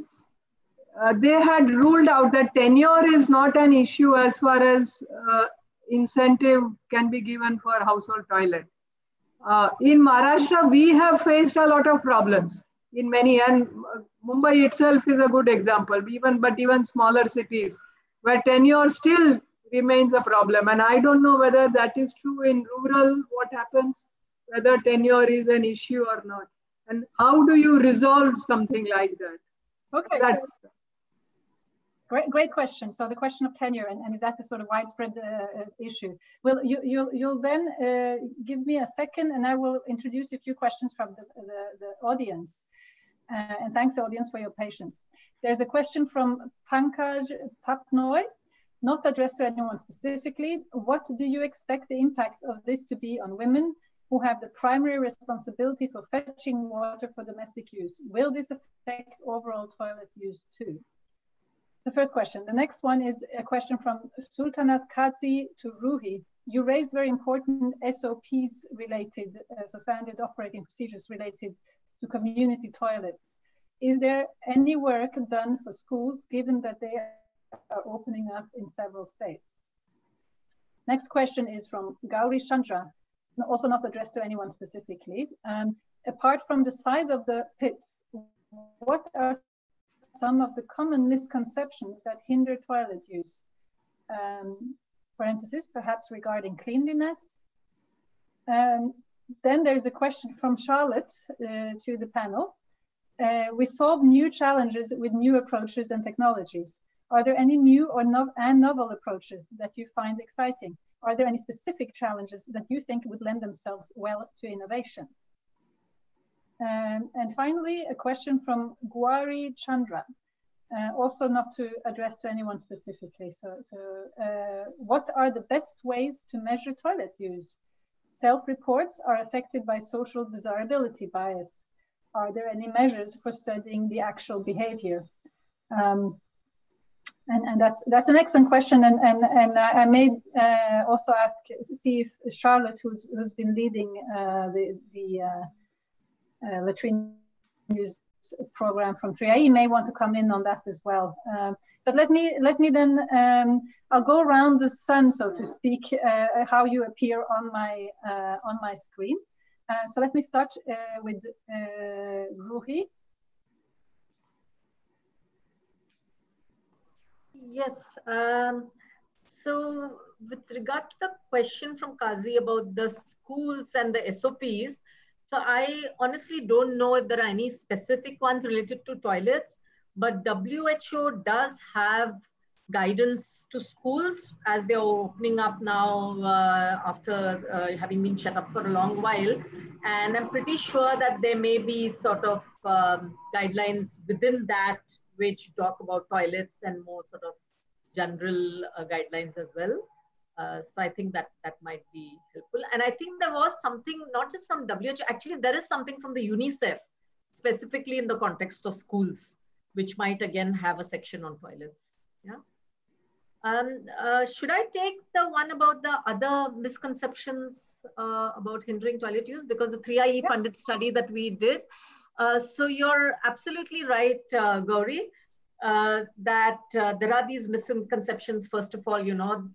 uh, they had ruled out that tenure is not an issue as far as uh, incentive can be given for household toilet. Uh, in Maharashtra, we have faced a lot of problems in many, and Mumbai itself is a good example, even but even smaller cities where tenure still remains a problem. And I don't know whether that is true in rural, what happens, whether tenure is an issue or not. And how do you resolve something like that? Okay. That's, Great, great question. So the question of tenure and, and is that a sort of widespread uh, uh, issue? Well, you, you, you'll then uh, give me a second and I will introduce a few questions from the, the, the audience. Uh, and thanks audience for your patience. There's a question from Pankaj Patnoy, not addressed to anyone specifically. What do you expect the impact of this to be on women who have the primary responsibility for fetching water for domestic use? Will this affect overall toilet use too? The first question. The next one is a question from Sultanat Kazi to Ruhi. You raised very important SOPs related, uh, so standard operating procedures related to community toilets. Is there any work done for schools given that they are opening up in several states? Next question is from Gauri Chandra, also not addressed to anyone specifically. Um, apart from the size of the pits, what are some of the common misconceptions that hinder toilet use. Um, parenthesis, perhaps regarding cleanliness. Um, then there's a question from Charlotte uh, to the panel. Uh, we solve new challenges with new approaches and technologies. Are there any new or no and novel approaches that you find exciting? Are there any specific challenges that you think would lend themselves well to innovation? Um, and finally, a question from Gauri Chandra, uh, also not to address to anyone specifically. So, so uh, what are the best ways to measure toilet use? Self-reports are affected by social desirability bias. Are there any measures for studying the actual behavior? Um, and, and that's that's an excellent question, and and and I may uh, also ask see if Charlotte, who's who's been leading uh, the the uh, latrine use program from 3IE may want to come in on that as well. Um, but let me let me then um, I'll go around the sun, so to speak, uh, how you appear on my uh, on my screen. Uh, so let me start uh, with uh, Ruhi. Yes. Um, so with regard to the question from Kazi about the schools and the SOPs, so I honestly don't know if there are any specific ones related to toilets, but WHO does have guidance to schools as they are opening up now uh, after uh, having been shut up for a long while. And I'm pretty sure that there may be sort of um, guidelines within that which talk about toilets and more sort of general uh, guidelines as well. Uh, so I think that that might be helpful. And I think there was something not just from WHO. Actually, there is something from the UNICEF, specifically in the context of schools, which might again have a section on toilets. Yeah. Um, uh, should I take the one about the other misconceptions uh, about hindering toilet use? Because the 3IE yeah. funded study that we did. Uh, so you're absolutely right, uh, Gauri, uh, that uh, there are these misconceptions, first of all, you know,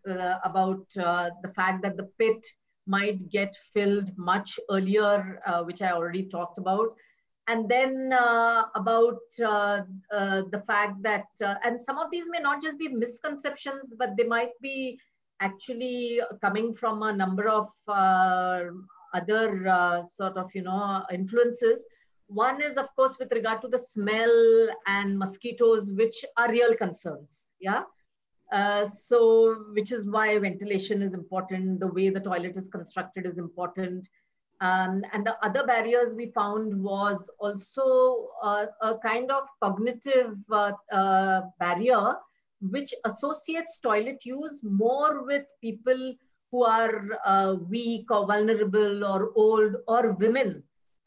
about the fact that the pit might get filled much earlier, which I already talked about and then uh, about uh, uh, the fact that, uh, and some of these may not just be misconceptions, but they might be actually coming from a number of uh, other uh, sort of, you know, influences. One is, of course, with regard to the smell and mosquitoes, which are real concerns. Yeah. so, which is why ventilation is important. The way the toilet is constructed is important um, and the other barriers we found was also uh, a kind of cognitive uh, uh, barrier, which associates toilet use more with people who are uh, weak or vulnerable or old or women.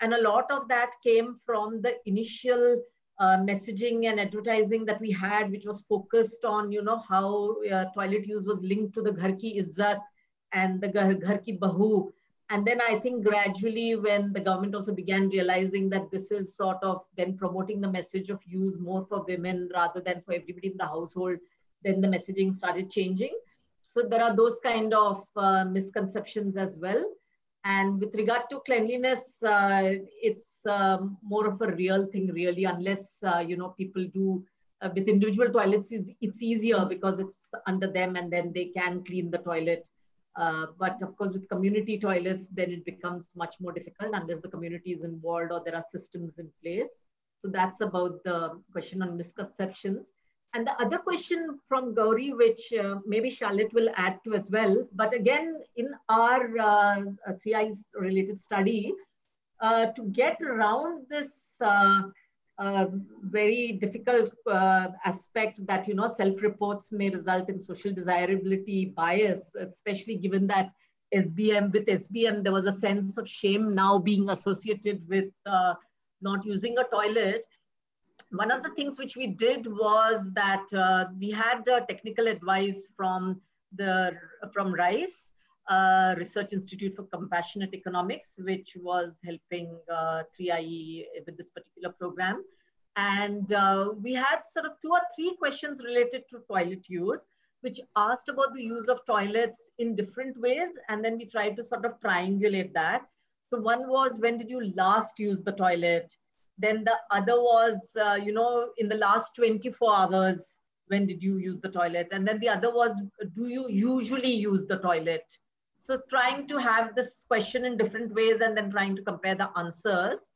And a lot of that came from the initial uh, messaging and advertising that we had, which was focused on, you know, how uh, toilet use was linked to the Ghar Ki Izzat and the Ghar Ki Bahu and then I think gradually when the government also began realizing that this is sort of then promoting the message of use more for women rather than for everybody in the household, then the messaging started changing. So there are those kind of uh, misconceptions as well. And with regard to cleanliness, uh, it's um, more of a real thing really, unless, uh, you know, people do uh, with individual toilets, it's easier because it's under them and then they can clean the toilet uh, but of course, with community toilets, then it becomes much more difficult unless the community is involved or there are systems in place. So that's about the question on misconceptions. And the other question from Gauri, which uh, maybe Charlotte will add to as well, but again, in our uh, 3I's related study, uh, to get around this uh, uh, very difficult uh, aspect that you know self-reports may result in social desirability bias, especially given that SBM with SBM there was a sense of shame now being associated with not using a toilet. One of the things which we did was that uh, we had technical advice from the from RICE uh, Research Institute for Compassionate Economics, which was helping uh, 3IE with this particular program. And uh, we had sort of two or three questions related to toilet use, which asked about the use of toilets in different ways. And then we tried to sort of triangulate that. So one was, when did you last use the toilet? Then the other was, uh, you know, in the last 24 hours, when did you use the toilet? And then the other was, do you usually use the toilet? So trying to have this question in different ways and then trying to compare the answers.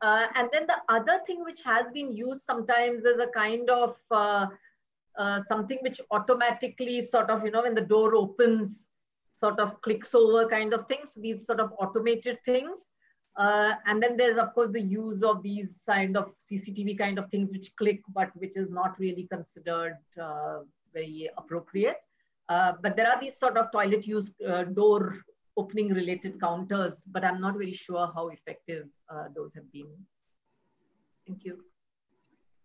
Uh, and then the other thing which has been used sometimes is a kind of uh, uh, something which automatically sort of, you know, when the door opens, sort of clicks over kind of things. These sort of automated things. Uh, and then there's of course the use of these kind of CCTV kind of things which click, but which is not really considered uh, very appropriate. Uh, but there are these sort of toilet use uh, door opening related counters, but I'm not very sure how effective uh, those have been. Thank you.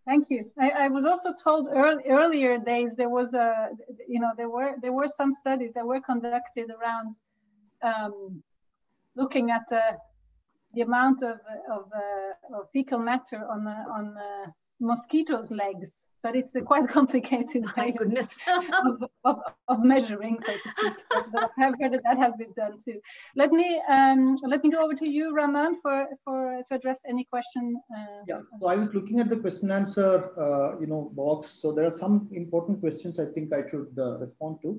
Thank you. I, I was also told early, earlier days there was a, you know, there were there were some studies that were conducted around um, looking at uh, the amount of of, uh, of fecal matter on on mosquitoes' legs but it's a quite [LAUGHS] complicated way goodness. [LAUGHS] of, of, of, measuring, so to speak. [LAUGHS] But I have heard that that has been done too. Let me um, let me go over to you, Raman, for for to address any question. Uh, yeah. So I was looking at the question answer, uh, you know, box. So there are some important questions I think I should uh, respond to.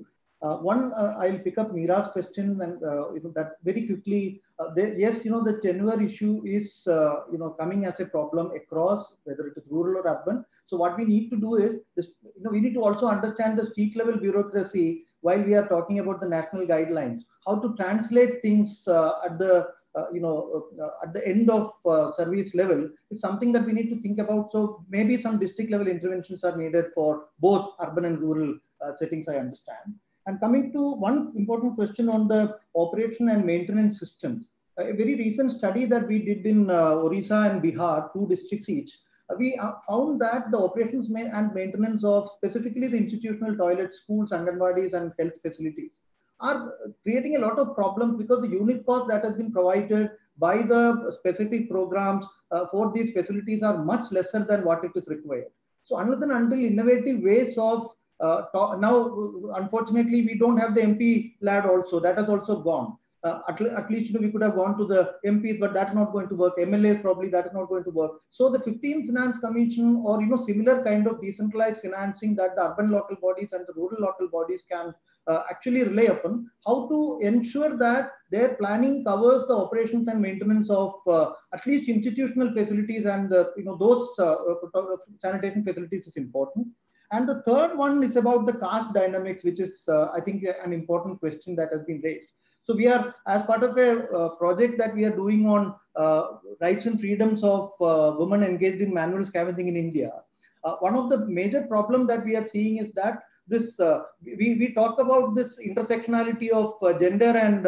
Uh, one, uh, I'll pick up Meera's question and uh, you know that very quickly. Uh, they, yes, you know the tenure issue is uh, you know coming as a problem across whether it is rural or urban. So what we need to do is this, you know we need to also understand the street level bureaucracy while we are talking about the national guidelines. How to translate things uh, at the you know at the end of service level is something that we need to think about. So maybe some district level interventions are needed for both urban and rural settings. I understand. And coming to one important question on the operation and maintenance systems, a very recent study that we did in uh, Orissa and Bihar, two districts each, we found that the operations and maintenance of specifically the institutional toilets, schools, anganwadis, and health facilities are creating a lot of problems because the unit cost that has been provided by the specific programs uh, for these facilities are much lesser than what it is required. So unless and until innovative ways of uh, now, unfortunately, we don't have the MPLAD also. That has also gone. Uh, at, at, least you know, we could have gone to the MPs, but that's not going to work. MLAs probably that is not going to work. So the 15 Finance Commission or you know similar kind of decentralized financing that the urban local bodies and the rural local bodies can uh, actually rely upon. How to ensure that their planning covers the operations and maintenance of uh, at least institutional facilities and uh, you know those uh, sanitation facilities is important. And the third one is about the caste dynamics, which is, I think, an important question that has been raised. So we are, as part of a uh, project that we are doing on uh, rights and freedoms of uh, women engaged in manual scavenging in India, uh, one of the major problem that we are seeing is that this, uh, we, we talk about this intersectionality of uh, gender and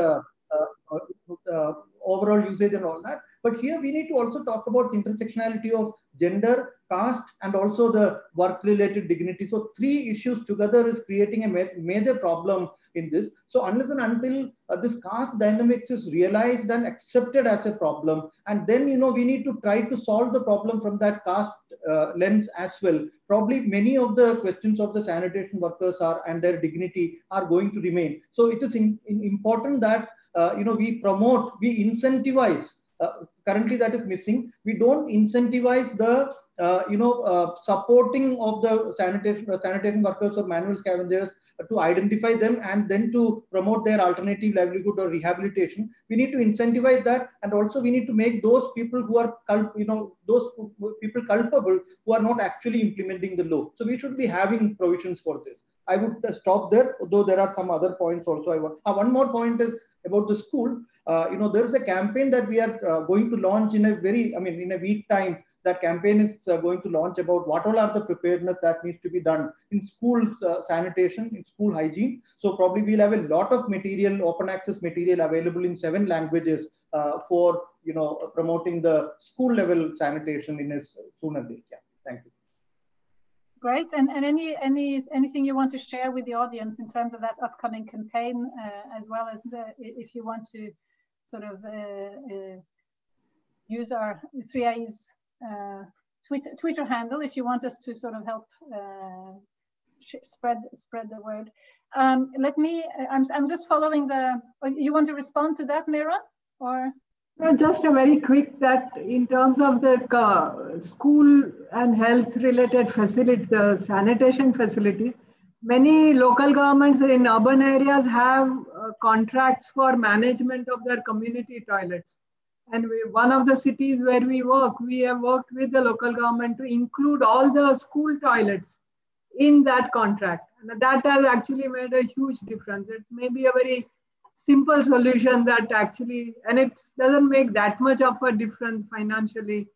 overall usage and all that. But here we need to also talk about intersectionality of gender, caste, and also the work-related dignity. So three issues together is creating a ma major problem in this. So unless and until uh, this caste dynamics is realized and accepted as a problem, and then you know we need to try to solve the problem from that caste uh, lens as well. Probably many of the questions of the sanitation workers are and their dignity are going to remain. So it is in, in important that uh, you know we promote, we incentivize currently that is missing. We don't incentivize the uh, you know, uh, supporting of the sanitation, uh, sanitation workers or manual scavengers to identify them and then to promote their alternative livelihood or rehabilitation. We need to incentivize that, and also we need to make those people who are, you know, those people culpable who are not actually implementing the law. So we should be having provisions for this. I would stop there, though there are some other points also. I want. Uh, one more point is about the school. Uh, you know, there is a campaign that we are uh, going to launch in a very, I mean, in a week time. That campaign is uh, going to launch about what all are the preparedness that needs to be done in school uh, sanitation, in school hygiene. So probably we'll have a lot of material, open access material available in seven languages for you know promoting the school level sanitation in a sooner date. Yeah, thank you. Great. And, and any any anything you want to share with the audience in terms of that upcoming campaign, uh, as well as the, if you want to sort of uh, uh, use our 3I's uh, Twitter, Twitter handle if you want us to sort of help spread spread the word. Um, let me. I'm I'm just following the. You want to respond to that, Meera, or? Just a very quick that in terms of the uh, school and health related facilities, the sanitation facilities, many local governments in urban areas have contracts for management of their community toilets. And we, one of the cities where we work, we have worked with the local government to include all the school toilets in that contract. And that has actually made a huge difference. It may be a very simple solution that actually, and it doesn't make that much of a difference financially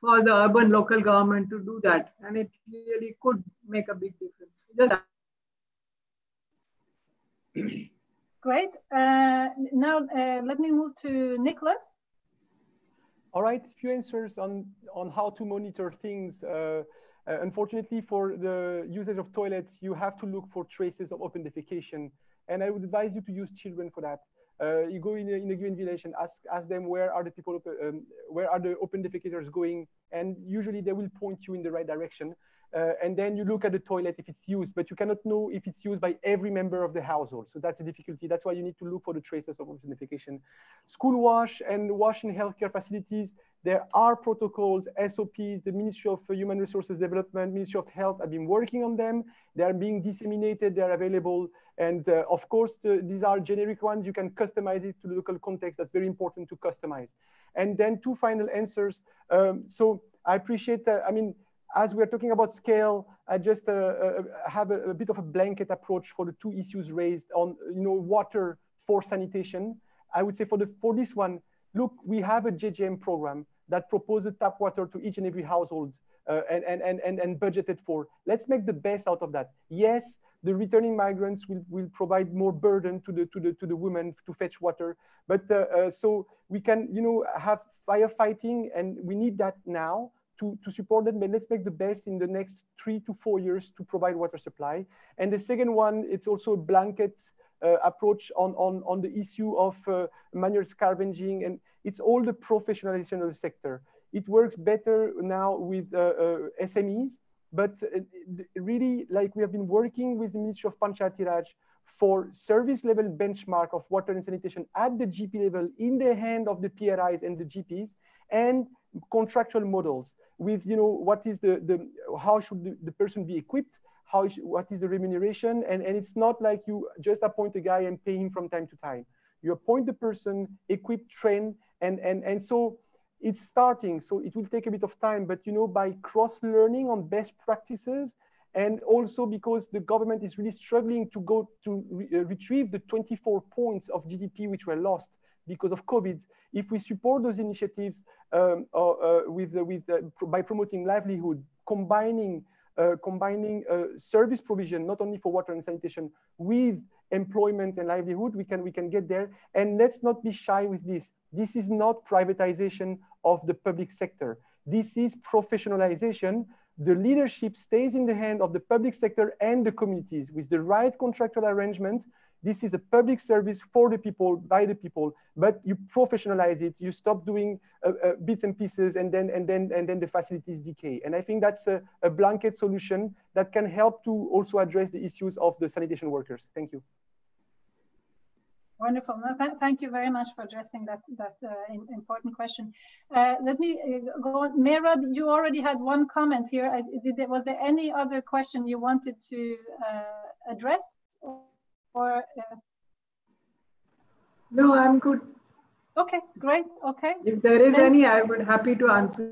for the urban local government to do that. And it really could make a big difference. Just Great. Uh, now uh, let me move to Nicolas. All right, a few answers on, on how to monitor things. Uh, uh unfortunately, for the usage of toilets, you have to look for traces of open defecation and I would advise you to use children for that. Uh, you go in a, in a given village and ask, ask them where are the people, um, where are the open defecators going? And usually they will point you in the right direction. Uh, and then you look at the toilet if it's used, but you cannot know if it's used by every member of the household. So that's a difficulty. That's why you need to look for the traces of identification. School wash and wash in healthcare facilities, there are protocols, SOPs, the Ministry of Human Resources Development, Ministry of Health have been working on them. They are being disseminated, they're available. And uh, of course, the, these are generic ones. You can customize it to the local context. That's very important to customize. And then two final answers. Um, so I appreciate that. I mean, as we're talking about scale, I just uh, uh, have a, a, bit of a blanket approach for the two issues raised on, you know, water for sanitation. I would say for the for this one, look, we have a JJM program that proposes tap water to each and every household uh, and, and, and, and, and budgeted for. Let's make the best out of that. Yes, the returning migrants will, will provide more burden to the, to, the, to the women to fetch water. But uh, uh, so we can, you know, have firefighting and we need that now to, to support them, but let's make the best in the next three to four years to provide water supply. And the second one, it's also a blanket uh, approach on, on, on the issue of uh, manual scavenging, and it's all the professionalization of the sector. It works better now with uh, uh SMEs, but uh, really, like we have been working with the Ministry of Panchayati Raj for service level benchmark of water and sanitation at the GP level in the hand of the PRIs and the GPs, and contractual models with you know what is the the how should the, the person be equipped? How what is the remuneration? And and it's not like you just appoint a guy and pay him from time to time. You appoint the person equip train and and and so it's starting. So it will take a bit of time but you know by cross learning on best practices and also because the government is really struggling to go to re uh, retrieve the 24 points of GDP which were lost because of COVID. If we support those initiatives um, uh, uh, with, with uh, by promoting livelihood, combining uh, combining uh, service provision not only for water and sanitation with employment and livelihood, we can we can get there. And let's not be shy with this. This is not privatization of the public sector. This is professionalization. The leadership stays in the hand of the public sector and the communities with the right contractual arrangement this is a public service for the people, by the people, but you professionalize it. You stop doing uh, uh, bits and pieces and then, and, then, and then the facilities decay. And I think that's a, a blanket solution that can help to also address the issues of the sanitation workers. Thank you. Wonderful. No, th thank you very much for addressing that that uh, important question. Uh, let me uh, go on. Merad, you already had one comment here. I, did, was there any other question you wanted to uh, address? Or uh... no i'm good. Okay great okay. If there is then, any i would happy to answer.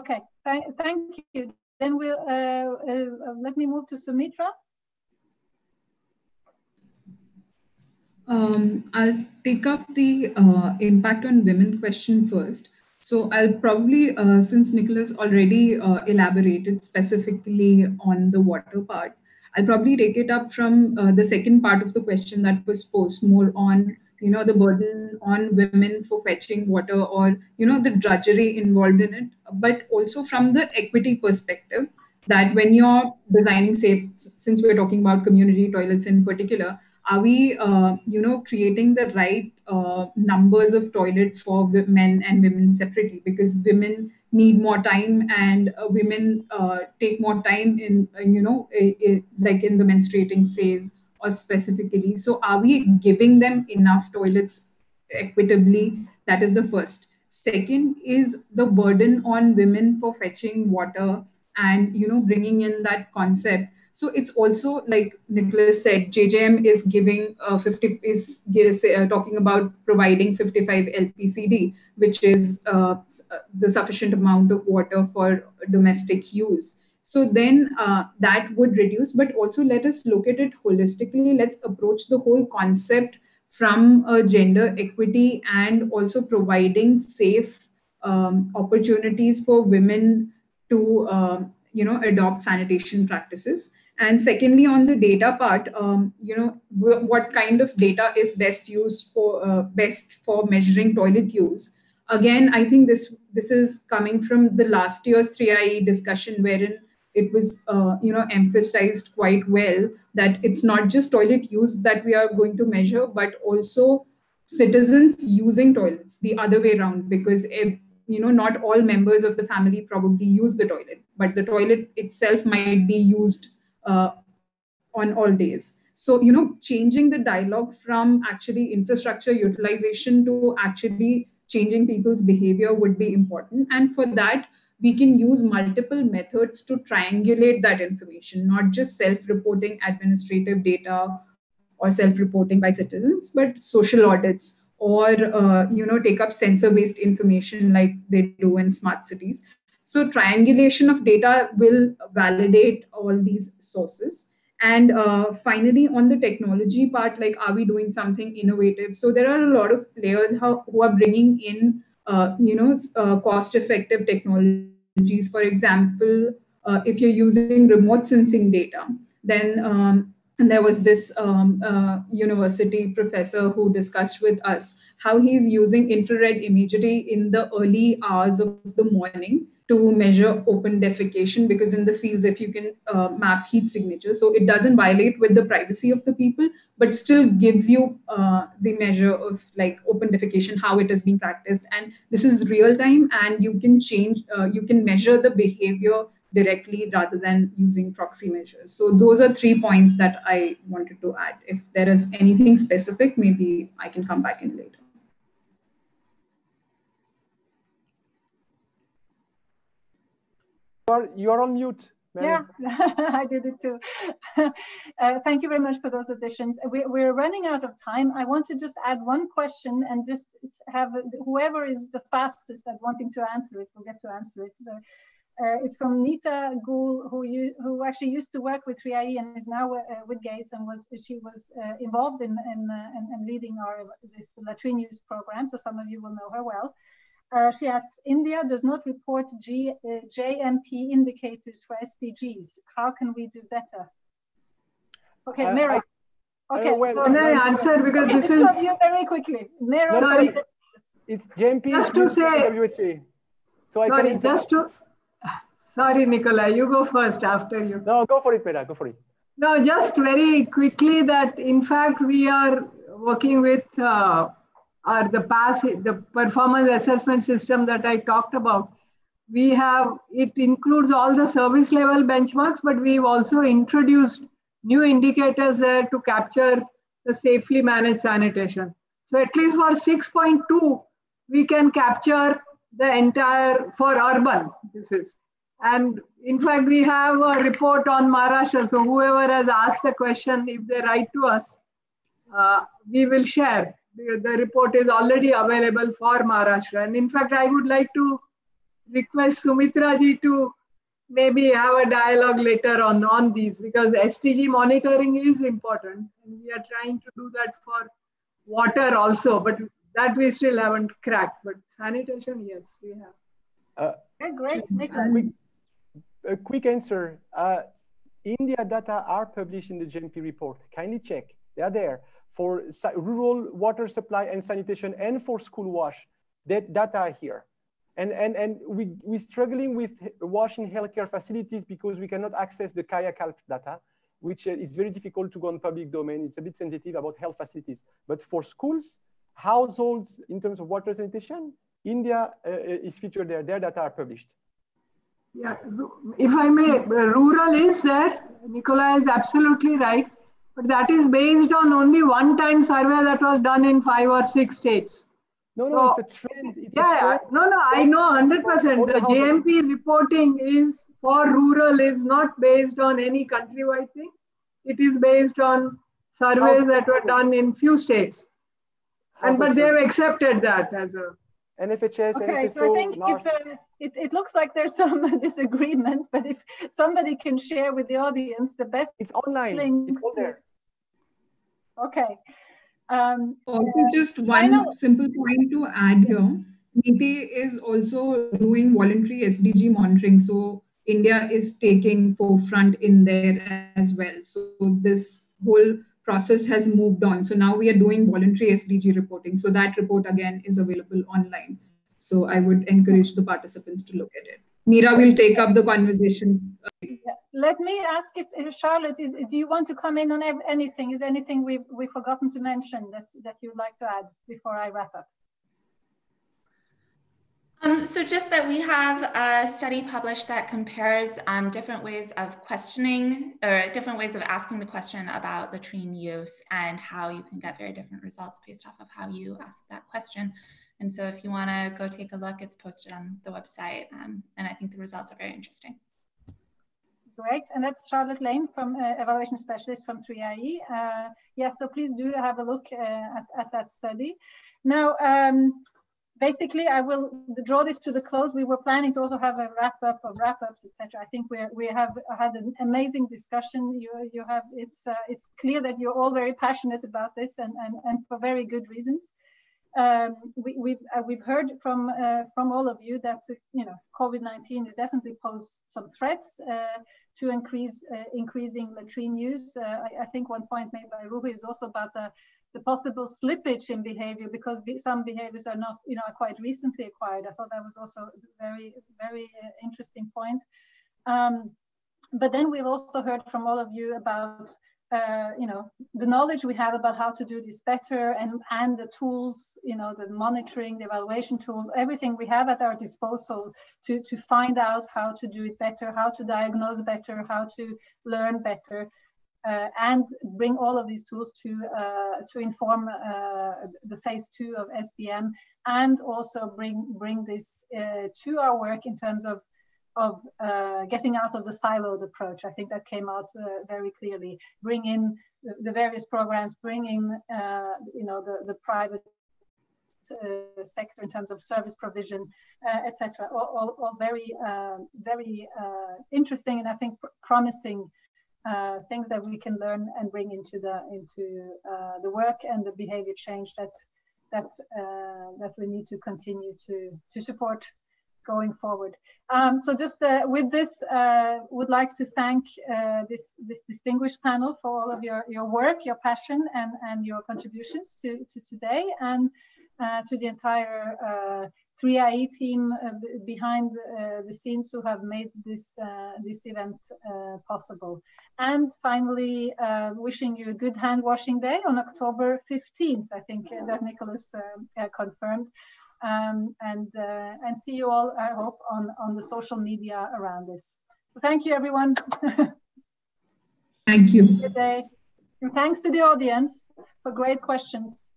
Okay Th thank you. Then we'll uh, uh, let me move to sumitra. Um, I'll take up the uh, impact on women question first. So I'll probably, uh, since Nicolas already uh, elaborated specifically on the water part, I'll probably take it up from uh, the second part of the question that was posed more on you know the burden on women for fetching water or you know the drudgery involved in it but also from the equity perspective that when you're designing say since we're talking about community toilets in particular are we uh, you know creating the right uh, numbers of toilet for men and women separately? Because women need more time and uh, women uh, take more time in uh, you know like in the menstruating phase or specifically. So are we giving them enough toilets equitably? That is the first. Second is the burden on women for fetching water and you know bringing in that concept so it's also like Nicolas said, JJM is giving uh, 50 is, uh, talking about providing 55 LPCD, which is uh, the sufficient amount of water for domestic use. So then uh, that would reduce, but also let us look at it holistically. Let's approach the whole concept from a gender equity and also providing safe um, opportunities for women to uh, you know adopt sanitation practices. And secondly on the data part um, you know w- what kind of data is best used for uh, best for measuring toilet use? Again i think this this is coming from the last year's 3ie discussion wherein it was uh, you know emphasized quite well that it's not just toilet use that we are going to measure but also citizens using toilets the other way around because if, you know not all members of the family probably use the toilet but the toilet itself might be used uh, on all days. So, you know, changing the dialogue from actually infrastructure utilization to actually changing people's behavior would be important. And for that, we can use multiple methods to triangulate that information, not just self reporting administrative data or self reporting by citizens, but social audits or uh, you know take up sensor based information like they do in smart cities so triangulation of data will validate all these sources. And uh, finally, on the technology part, like are we doing something innovative? So there are a lot of players how, who are bringing in, uh, you know, uh, cost-effective technologies. For example, uh, if you're using remote sensing data, then um, and there was this um, uh, university professor who discussed with us how he's using infrared imagery in the early hours of the morning to measure open defecation because in the fields if you can uh, map heat signatures so it doesn't violate with the privacy of the people but still gives you uh, the measure of like open defecation how it is being practiced. And this is real time and you can change uh, you can measure the behavior directly rather than using proxy measures so those are three points that i wanted to add if there is anything specific maybe i can come back in later You are, you are on mute. Marie. Yeah, [LAUGHS] I did it too. [LAUGHS] uh, thank you very much for those additions. We, we're running out of time. I want to just add one question and just have whoever is the fastest at wanting to answer it will get to answer it. Uh, it's from Neeta Goel, who you, who actually used to work with 3IE and is now uh, with Gates, and was she was uh, involved in in, uh, in, in leading our this latrine use program. So some of you will know her well. Uh, she asks, India does not report G, uh, JMP indicators for SDGs. How can we do better? Okay, uh, Meera. Okay, uh, well, can I answer because this is you very quickly. Meera, sorry. It's JMP. Just to say, so I sorry, just to. Sorry, Nicolas, you go first after you. No, go for it, Meera. Go for it. No, just very quickly that in fact we are working with uh, or the PAS the performance assessment system that I talked about, we have it includes all the service level benchmarks, but we've also introduced new indicators there to capture the safely managed sanitation. So at least for 6.2, we can capture the entire for urban. This is, and in fact, we have a report on Maharashtra. So whoever has asked the question, if they write to us, uh, we will share the, the report is already available for Maharashtra. And in fact, I would like to request Sumitra ji to maybe have a dialogue later on on these because SDG monitoring is important. And we are trying to do that for water also, but that we still haven't cracked. But sanitation, yes, we have. Uh, okay, great. Quick, a quick answer. Uh, India data are published in the JMP report. Kindly check. They are there for rural water supply and sanitation and for school wash. That data are here. And, and, and we, we're struggling with washing healthcare facilities because we cannot access the Kayakalp data, which uh, is very difficult to go on public domain. It's a bit sensitive about health facilities. But for schools, households, in terms of water sanitation, India uh, uh is featured there. Their data are published. Yeah, if I may, uh, rural is there. Nicolas is absolutely right. But that is based on only one time survey that was done in five or six states. No, no, so, it's a trend. It's yeah, a trend. no, no, I know 100%. The JMP reporting is for rural is not based on any countrywide thing. It is based on surveys that were done in few states. And but they have accepted that as a NFHS, okay, so I think if, uh, it, it looks like there's [LAUGHS] some disagreement, but if somebody can share with the audience the best it's online. Links it's all there. Okay. Um, also, just one simple point to add here. NITI is also doing voluntary SDG monitoring. So India is taking forefront in there as well. So this whole process has moved on. So now we are doing voluntary SDG reporting. So that report again is available online. So I would encourage the participants to look at it. Meera will take up the conversation. Let me ask if, Charlotte, is, do you want to come in on anything? Is anything we've, we've forgotten to mention that, that you'd like to add before I wrap up? Um, so just that we have a study published that compares um, different ways of questioning or different ways of asking the question about latrine use and how you can get very different results based off of how you ask that question. And so if you want to go take a look, it's posted on the website. Um, and I think the results are very interesting. Great. And that's Charlotte Lane from uh, Evaluation Specialist from 3IE. Uh, yes, yeah, so please do have a look uh, at, at that study. Now, um, basically, I will draw this to the close. We were planning to also have a wrap up of wrap ups, etc. I think we we have had an amazing discussion. You you have it's uh, it's clear that you're all very passionate about this, and and, and for very good reasons. Um, we, we've uh, we've heard from uh, from all of you that you know COVID-19 is definitely posed some threats uh, to increase uh, increasing latrine use. Uh, I, I, think one point made by Ruhi is also about the the possible slippage in behavior because some behaviors are not, you know, quite recently acquired. I thought that was also a very, very uh, interesting point. Um, but then we've also heard from all of you about uh, you know the knowledge we have about how to do this better and and the tools you know the monitoring the evaluation tools everything we have at our disposal to to find out how to do it better how to diagnose better how to learn better and bring all of these tools to uh, to inform uh, the phase two of SBM and also bring bring this uh, to our work in terms of of uh, getting out of the siloed approach. I think that came out uh, very clearly. Bring in the, various programs, bringing uh, you know the the private uh, sector in terms of service provision, uh, etc. All, all, all, very uh, very interesting and I think pr promising. Things that we can learn and bring into the into the work and the behavior change that that that we need to continue to to support going forward. Um, so just uh, with this, uh, would like to thank uh, this, this distinguished panel for all of your, your work, your passion and, and your contributions to, to today and uh, to the entire 3IE uh, team uh, behind the scenes who have made this, this event possible. And finally, wishing you a good hand washing day on October 15th, I think that Nicolas confirmed um, and uh, and see you all. I hope on on the social media around this. Thank you, everyone. thank you. Good day. And thanks to the audience for great questions.